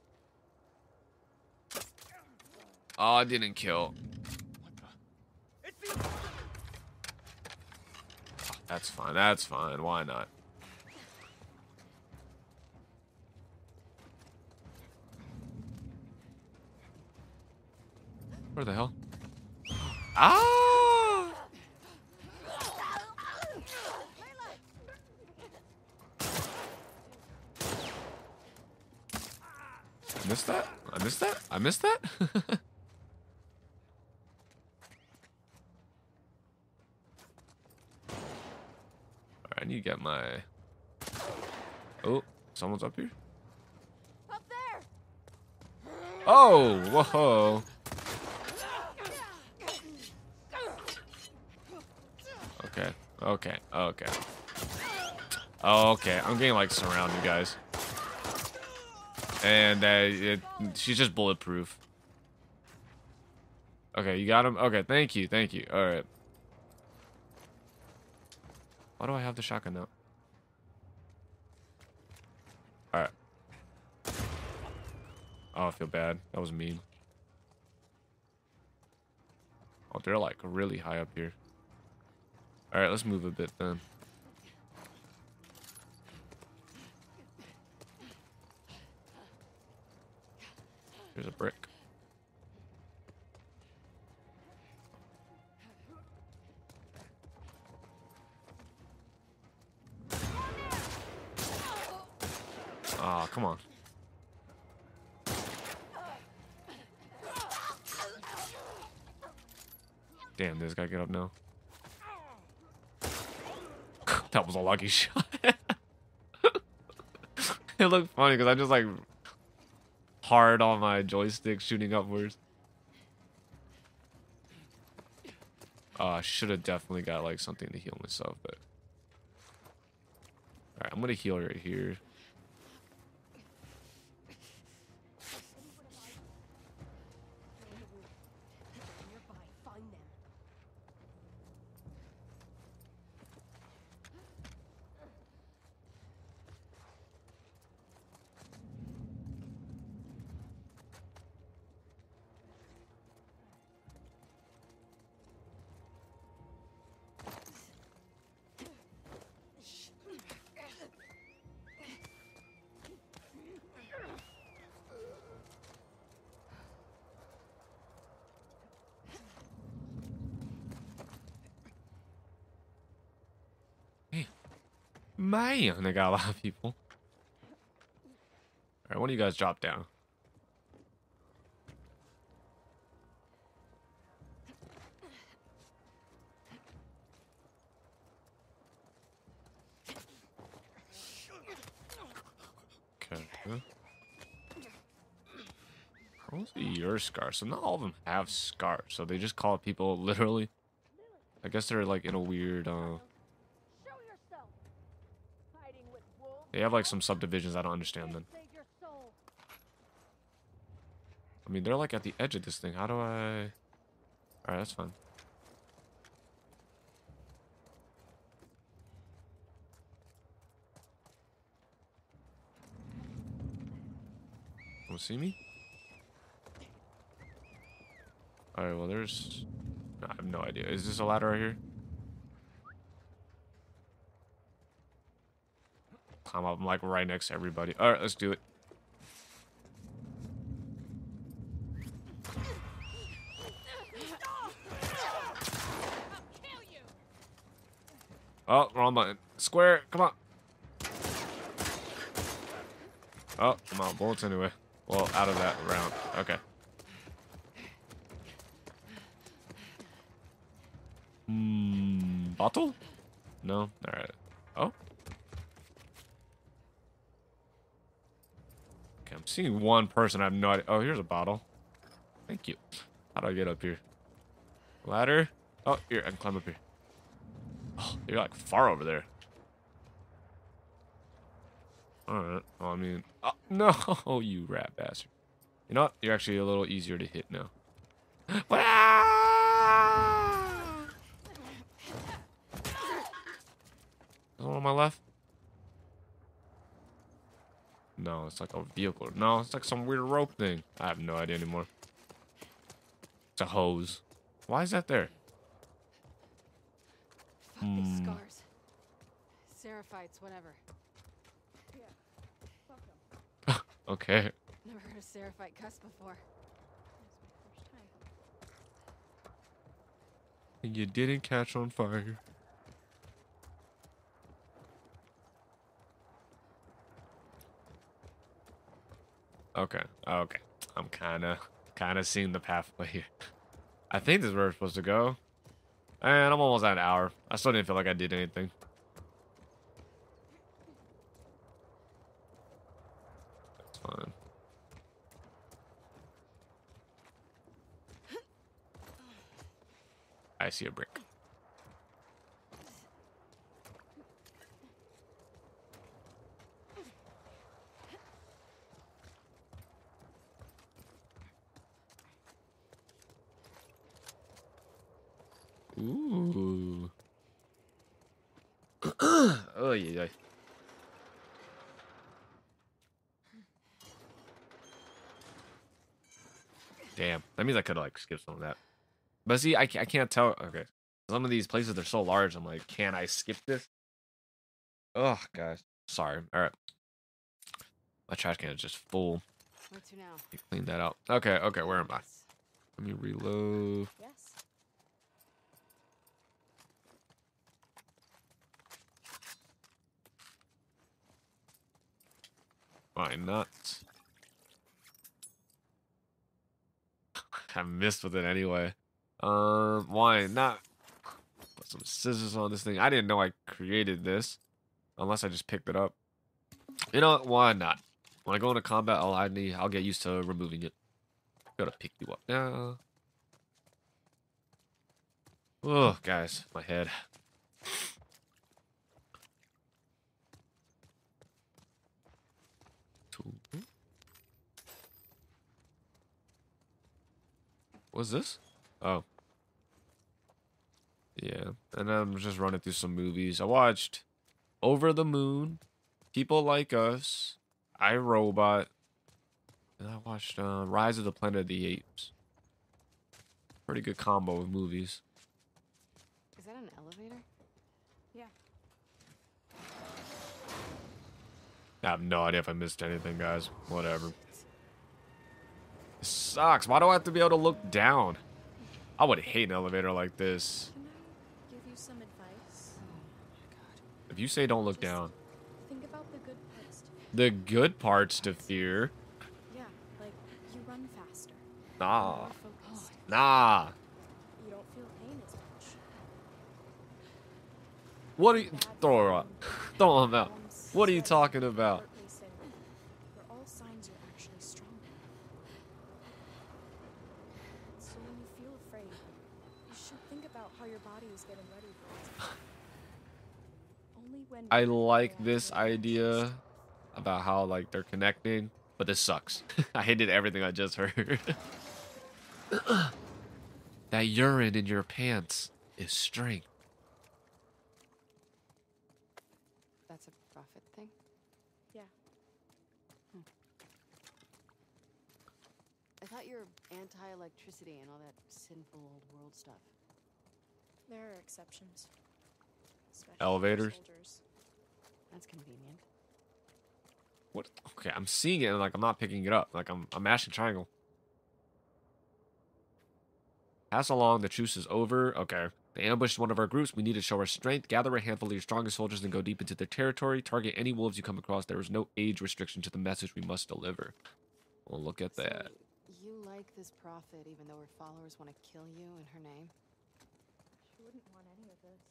Oh, I didn't kill. That's fine. That's fine. Why not? Where the hell? Ah! I missed that? I missed that? I missed that? I need to get my... Oh, someone's up here? Up there! Oh, whoa. Okay, okay, okay. Okay, I'm getting like surrounded, guys. And uh, it, she's just bulletproof. Okay, you got him? Okay, thank you, thank you. Alright. Why do I have the shotgun now? Alright. Oh, I feel bad. That was mean. Oh, they're like really high up here. Alright, let's move a bit then. There's a brick. Aw, come on. Damn, this guy get up now. that was a lucky shot. it looked funny because I just like hard on my joystick shooting upwards. Uh, I should have definitely got like something to heal myself, but all right, I'm gonna heal right here. Nearby, find them. Man, they got a lot of people. All right, one of you guys drop down. Okay. Mostly your scar. So not all of them have scars. So they just call people literally. I guess they're like in a weird. uh Show yourself! Fighting with wolves. They have like some subdivisions. I don't understand soul. I mean, they're like at the edge of this thing. How do I? All right, that's fine. Want to see me? All right. Well, there's. I have no idea. Is this a ladder right here? Climb up. I'm like right next to everybody. All right, let's do it. Oh, wrong button. Square. Come on. Oh, come on. Bullets anyway. Well, out of that round. Okay. Hmm. Bottle? No. All right. Oh. Seeing one person. I have no idea. Oh, here's a bottle. Thank you. How do I get up here? Ladder? Oh, here. I can climb up here. Oh, you're like far over there. Alright. Well, I mean... Oh, no! You rat bastard. You know what? You're actually a little easier to hit now. Ah! Is one on my left? No, it's like a vehicle. No, it's like some weird rope thing. I have no idea anymore. It's a hose. Why is that there? Fuck these Hmm. scars. Seraphites, whatever. Okay. Never heard a seraphite cuss before. And you didn't catch on fire. Okay. Okay. I'm kind of kind of seeing the pathway here. I think this is where we're supposed to go. And I'm almost at an hour. I still didn't feel like I did anything. That's fine. I see a brick. Ooh. oh yeah. yeah. Damn. That means I could like skip some of that. But see, I, I can't tell. Okay. Some of these places, they're so large. I'm like, can I skip this? Oh, guys. Sorry. All right. My trash can is just full. Where to now? You clean that out. Okay, okay. Where am I? Let me reload. Yes. Why not? I missed with it anyway. Um, why not? Put some scissors on this thing. I didn't know I created this, unless I just picked it up. You know what? Why not? When I go into combat, I'll I need I'll get used to removing it. Gotta pick you up now. Oh, guys, my head. What's this? Oh. Yeah. And I'm just running through some movies. I watched Over the Moon, People Like Us, I Robot, and I watched uh, Rise of the Planet of the Apes. Pretty good combo of movies. Is that an elevator? Yeah. I have no idea if I missed anything, guys. Whatever. This sucks. Why do I have to be able to look down? I would hate an elevator like this. Can I give you some advice? If you say don't look down. Think about the good parts. The good parts to fear. Yeah, like you run faster. Nah. Nah. You don't feel pain as much. What are you... Throw her up. Throw him out. What are you talking about? heart racing, They're all signs you're actually stronger. So when you feel afraid, you should think about how your body is getting ready for it. Only when I like this idea about how, like, they're connecting. But this sucks. I hated everything I just heard. that urine in your pants is strength. That's a Prophet thing? Yeah. Hmm. I thought you were anti-electricity and all that sinful old world stuff. There are exceptions. especially Elevators? soldiers. That's convenient. What? Okay, I'm seeing it and like I'm not picking it up. Like I'm I'm mashing triangle. Pass along, the truce is over. Okay. They ambushed one of our groups. We need to show our strength. Gather a handful of your strongest soldiers and go deep into their territory. Target any wolves you come across. There is no age restriction to the message we must deliver. Well, look at So that. you like this prophet even though her followers want to kill you in her name? She wouldn't want any of this.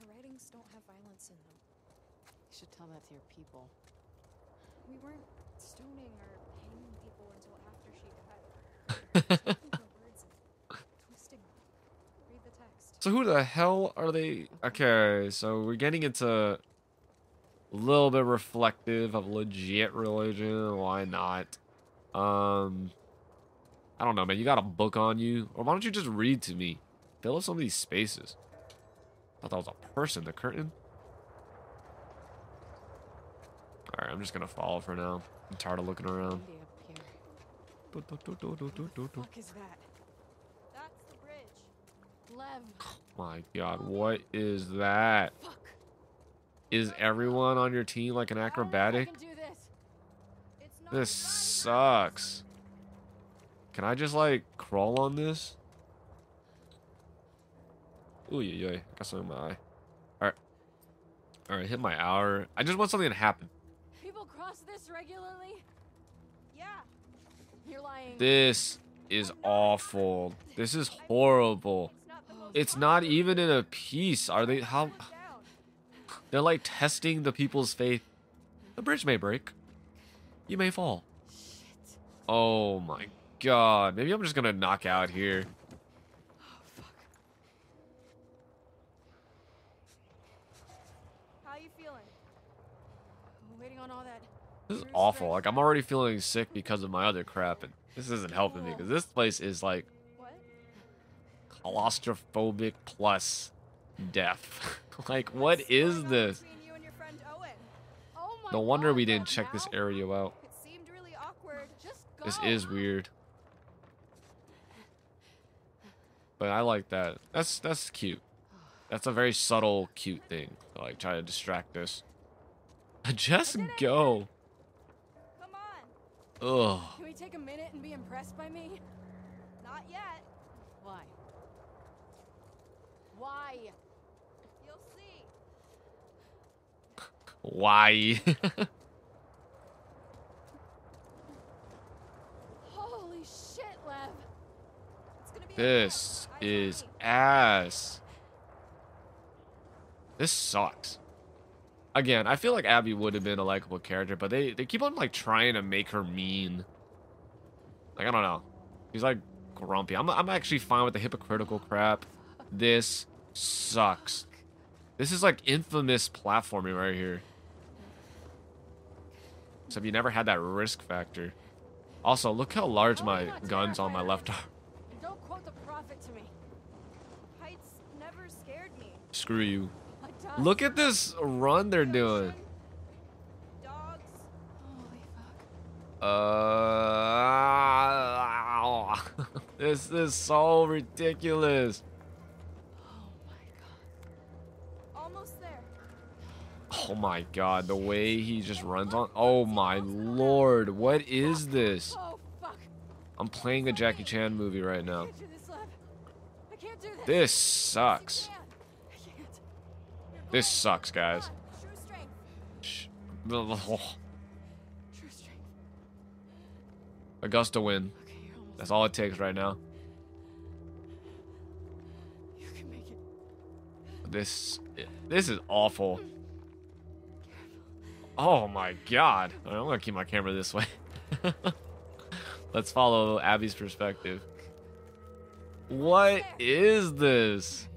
Her writings don't have violence in them. You should tell that to your people. We weren't stoning or hanging people until after she died. Taking her words and twisting them. Read the text. So who the hell are they? Okay, so we're getting into a little bit reflective of legit religion. Why not? Um, I don't know, man. You got a book on you, or why don't you just read to me? Fill up some of these spaces. I thought that was a person. The curtain. All right, I'm just gonna follow for now. I'm tired of looking around. Maybe up here. Fuck is that? That's the bridge. Lev. Oh my God, what is that? Fuck. Is everyone on your team like an I don't know if I acrobatic? do this. It's not This sucks. Can I just like crawl on this? Ooh, yeah, yeah. Got something in my eye. Alright. Alright, hit my hour. I just want something to happen. People cross this regularly? Yeah. You're lying. This is oh, awful. This is horrible. It's not the most It's not even in a piece. Are they how they're like testing the people's faith. The bridge may break. You may fall. Oh my god. Maybe I'm just gonna knock out here. Oh, fuck. How you feeling? I'm waiting on all that. This is awful. Like I'm already feeling sick because of my other crap, and this isn't helping me because this place is like claustrophobic plus death. like What's is this? Between you and your friend Owen. Oh No wonder we didn't check this area out. It seemed really awkward. Just go. This is weird. But I like that. That's that's cute. That's a very subtle, cute thing. to, Like try to distract us. Just go. Ugh. Can we take a minute and be impressed by me? Not yet. Why? Why? You'll see. Why? Holy shit, Lev. It's gonna be this okay. Eyes on is ass. This sucks. Again, I feel like Abby would have been a likable character, but they, they keep on like trying to make her mean. Like I don't know. He's like grumpy. I'm I'm actually fine with the hypocritical crap. This sucks. This is like infamous platforming right here. Except you never had that risk factor. Also, look how large my guns on my left arm. Don't quote the prophet to me. Heights never scared me. Screw you. Look at this run they're doing. Ocean, Dogs. Holy fuck. Uh, this is so ridiculous. Oh my god. Almost there. Oh my god, the way he just runs on. Oh my lord, what is this? Oh fuck. I'm playing a Jackie Chan movie right now. this, I can't do this. This sucks. you can. I can't. You're This sucks, guys. Come on. True strength. True strength. A win. That's all it takes right now. You can make it. This this is awful. Oh my god. Right, I'm gonna keep my camera this way. Let's follow Abby's perspective. What is this?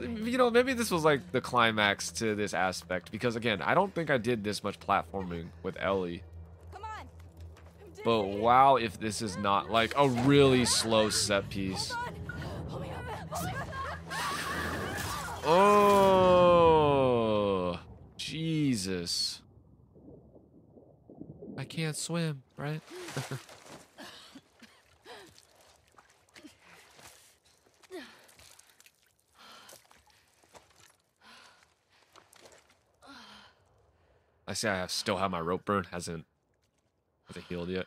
You know, maybe this was like the climax to this aspect because again, I don't think I did this much platforming with Ellie. Come on. But wow, if this is not like a really slow set piece. Hold on. Hold me up. Hold me up. Oh, Jesus. I can't swim, right? I see I have, still have my rope burn. Hasn't, hasn't healed yet.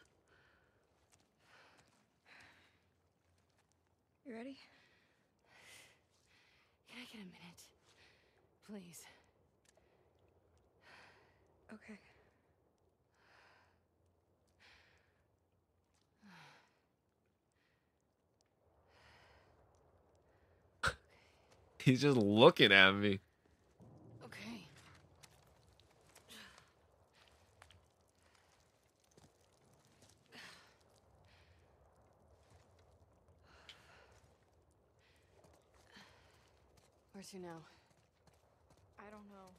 You ready? Can I get a minute? Please. Okay. He's just looking at me. To now? I don't know.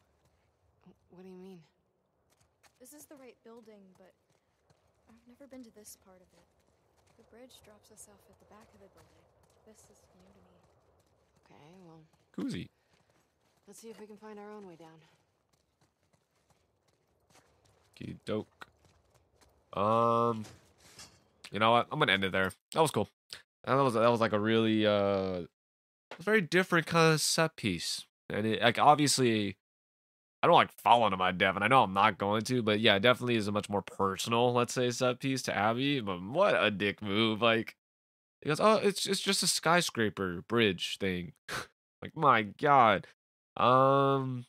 What do you mean? This is the right building, but I've never been to this part of it. The bridge drops us off at the back of the building. This is new to me. Okay, well, Koozie. let's see if we can find our own way down. doke. Um, you know what? I'm gonna end it there. That was cool. And that was that was like a really uh, very different kind of set piece. And it like obviously, I don't like falling to my death, and I know I'm not going to, but yeah, it definitely is a much more personal, let's say, set piece to Abby. But what a dick move! Like, he goes, "Oh, it's it's just a skyscraper bridge thing." like, my god. Um,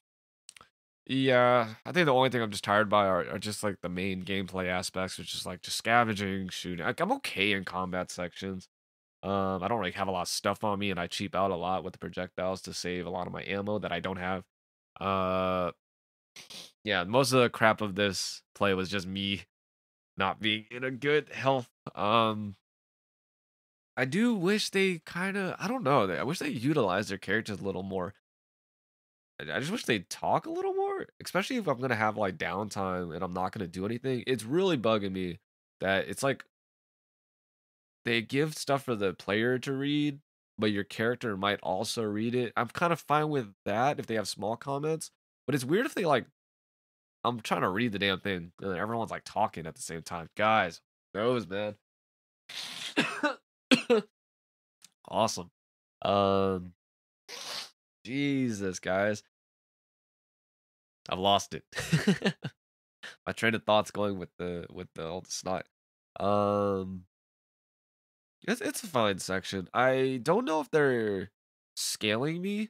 yeah, I think the only thing I'm just tired by are, are just like the main gameplay aspects, which is like just scavenging, shooting. Like I'm okay in combat sections. Um, I don't really have a lot of stuff on me, and I cheap out a lot with the projectiles to save a lot of my ammo that I don't have. Uh, yeah, most of the crap of this play was just me not being in a good health. Um, I do wish they kind of, I don't know, I wish they utilized their characters a little more. I just wish they'd talk a little more, especially if I'm gonna have like downtime and I'm not gonna do anything. It's really bugging me that it's like they give stuff for the player to read, but your character might also read it. I'm kind of fine with that if they have small comments, but it's weird if they like. I'm trying to read the damn thing and everyone's like talking at the same time. Guys, those man. awesome. Um, Jesus, guys. I've lost it. My train of thoughts going with the with the the snot. Um, it's it's a fine section. I don't know if they're scaling me.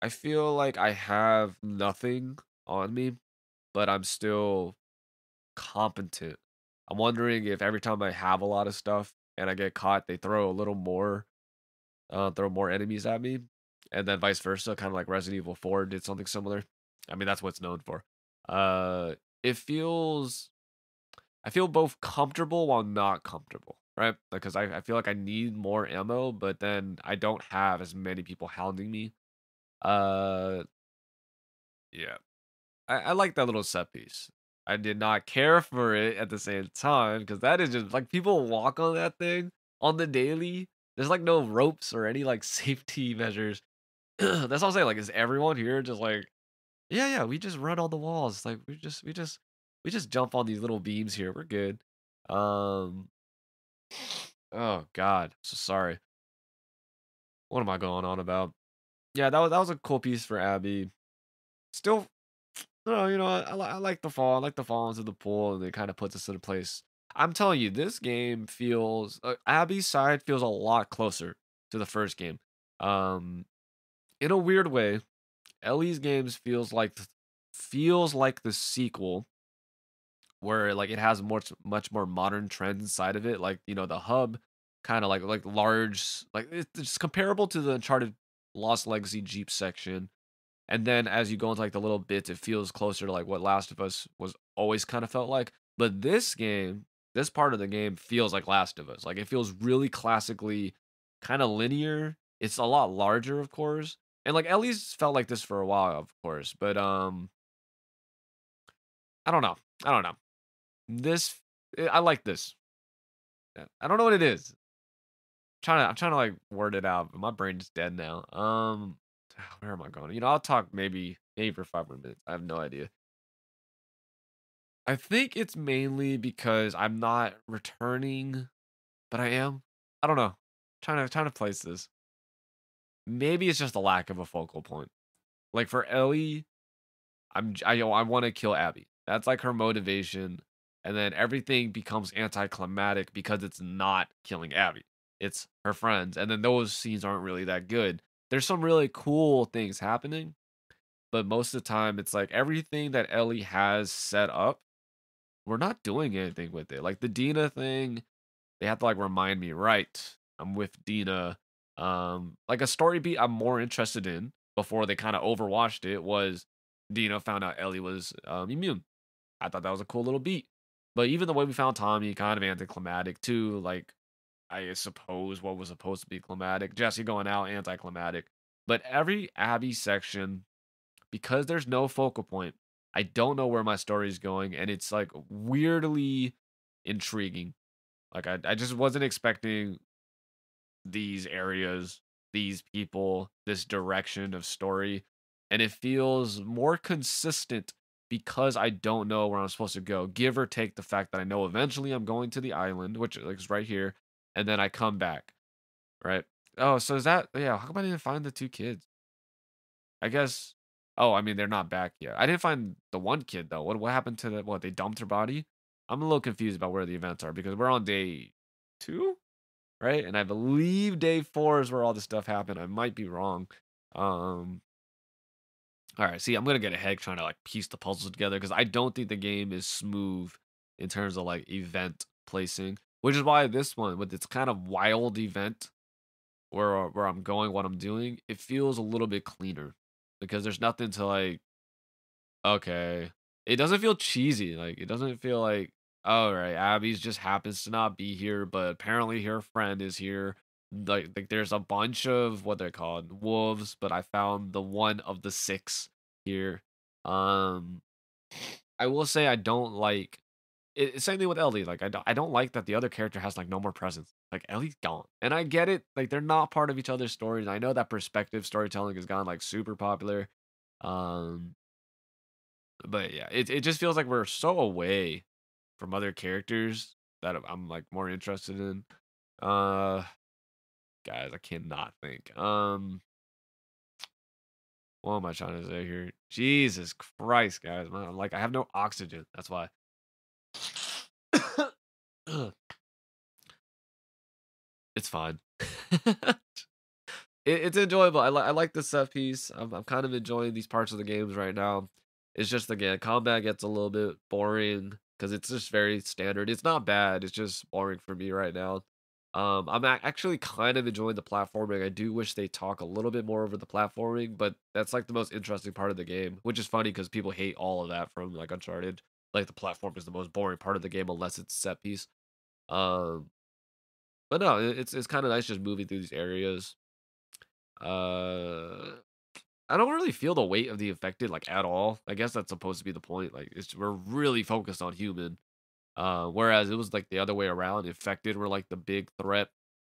I feel like I have nothing on me, but I'm still competent. I'm wondering if every time I have a lot of stuff and I get caught, they throw a little more, uh, throw more enemies at me, and then vice versa, kind of like Resident Evil 4 did something similar. I mean, that's what it's known for. Uh, it feels, I feel both comfortable while not comfortable, right? Because I, I feel like I need more ammo, but then I don't have as many people hounding me. Uh, yeah, I, I like that little set piece. I did not care for it at the same time because that is just like people walk on that thing on the daily. There's like no ropes or any like safety measures. That's what I'm saying. Like, is everyone here just like, yeah, yeah, we just run on the walls. Like, we just, we just, we just jump on these little beams here. We're good. Um, oh God, so sorry. What am I going on about? Yeah, that was that was a cool piece for Abby. Still no, you know, I, I, like the fall. I like the fall into the pool, and it kind of puts us in a place. I'm telling you, this game feels uh, Abby's side feels a lot closer to the first game. Um, in a weird way, Ellie's games feels like feels like the sequel, where like it has more much more modern trends inside of it. Like you know, the hub kind of like like large, like it's comparable to the Uncharted Lost Legacy Jeep section and then as you go into like the little bits, it feels closer to like what Last of Us was always kind of felt like. But this game, this part of the game feels like Last of Us. Like it feels really classically kind of linear. It's a lot larger, of course. And like Ellie's felt like this for a while, of course. But um I don't know. I don't know. This I like this. I don't know what it is. I'm trying to I'm trying to like word it out, but my brain's dead now. Um where am I going? You know, I'll talk maybe maybe for five more minutes. I have no idea. I think it's mainly because I'm not returning, but I am. I don't know. trying to trying to place this. Maybe it's just a lack of a focal point. Like for Ellie, I'm I I want to kill Abby. That's like her motivation, and then everything becomes anticlimactic because it's not killing Abby. It's her friends, and then those scenes aren't really that good there's some really cool things happening. but most of the time it's like everything that Ellie has set up, we're not doing anything with it. Like the Dina thing, they have to like remind me, right? I'm with Dina. Um, like a story beat I'm more interested in before they kind of overwatched it was Dina found out Ellie was um, immune. I thought that was a cool little beat. But even the way we found Tommy, kind of anticlimactic too. Like I suppose what was supposed to be climatic. Jesse going out, anticlimactic. But every Abby section, because there's no focal point, I don't know where my story is going, and it's like weirdly intriguing. Like I, I just wasn't expecting these areas, these people, this direction of story, and it feels more consistent because I don't know where I'm supposed to go. Give or take the fact that I know eventually I'm going to the island, which is right here, and then I come back. Right? Oh, so is that yeah, how come I didn't find the two kids? I guess oh, I mean they're not back yet. I didn't find the one kid though. What what happened to the what, they dumped her body? I'm a little confused about where the events are because we're on day two, right? And I believe day four is where all this stuff happened. I might be wrong. Um all right, see, I'm gonna get ahead trying to like piece the puzzles together because I don't think the game is smooth in terms of like event placing, which is why this one with its kind of wild event where uh, where I'm going, what I'm doing, it feels a little bit cleaner because there's nothing to like. Okay, it doesn't feel cheesy. Like it doesn't feel like all right, Abby's just happens to not be here, but apparently her friend is here. Like, like there's a bunch of what they're called wolves, but I found the one of the six here. Um, I will say I don't like it, same thing with Ellie. Like I don't, I don't like that the other character has like no more presence. Like Ellie's gone, and I get it. Like they're not part of each other's stories. I know that perspective storytelling has gone like super popular. Um, but yeah, it it just feels like we're so away from other characters that I'm- like more interested in. Uh, guys, I cannot think. Um, what am I trying to say here? Jesus Christ, guys, man, like I have no oxygen. That's why. it's fine. it, it's enjoyable. I like I like the set piece. I'm I'm kind of enjoying these parts of the games right now. It's just again, combat gets a little bit boring because it's just very standard. It's not bad. It's just boring for me right now. Um, I'm actually kind of enjoying the platforming. I do wish they talk a little bit more over the platforming, but that's like the most interesting part of the game, which is funny because people hate all of that from like Uncharted. Like the platform is the most boring part of the game unless it's set piece. Um, but no, it's it's kind of nice just moving through these areas. Uh, I don't really feel the weight of the affected like at all. I guess that's supposed to be the point. Like it's we're really focused on human. Uh, whereas it was like the other way around. Infected were like the big threat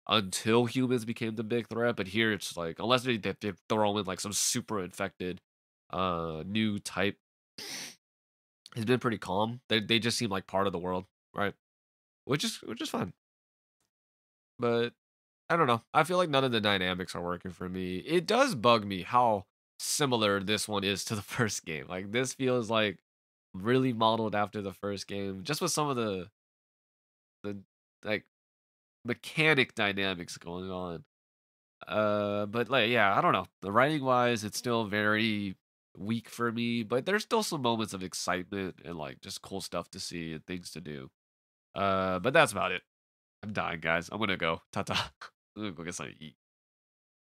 until humans became the big threat. But here it's like unless they, they, they throw in like some super infected uh new type, it's been pretty calm. They they just seem like part of the world, right? Which is which is fun. But I don't know. I feel like none of the dynamics are working for me. It does bug me how similar this one is to the first game. Like this feels like really modeled after the first game, just with some of the the like mechanic dynamics going on. Uh, but like, yeah, I don't know. The writing wise, it's still very weak for me, but there's still some moments of excitement and like just cool stuff to see and things to do. Uh, but that's about it. I'm dying, guys. I'm gonna go. Ta ta. I'm gonna go get something to eat.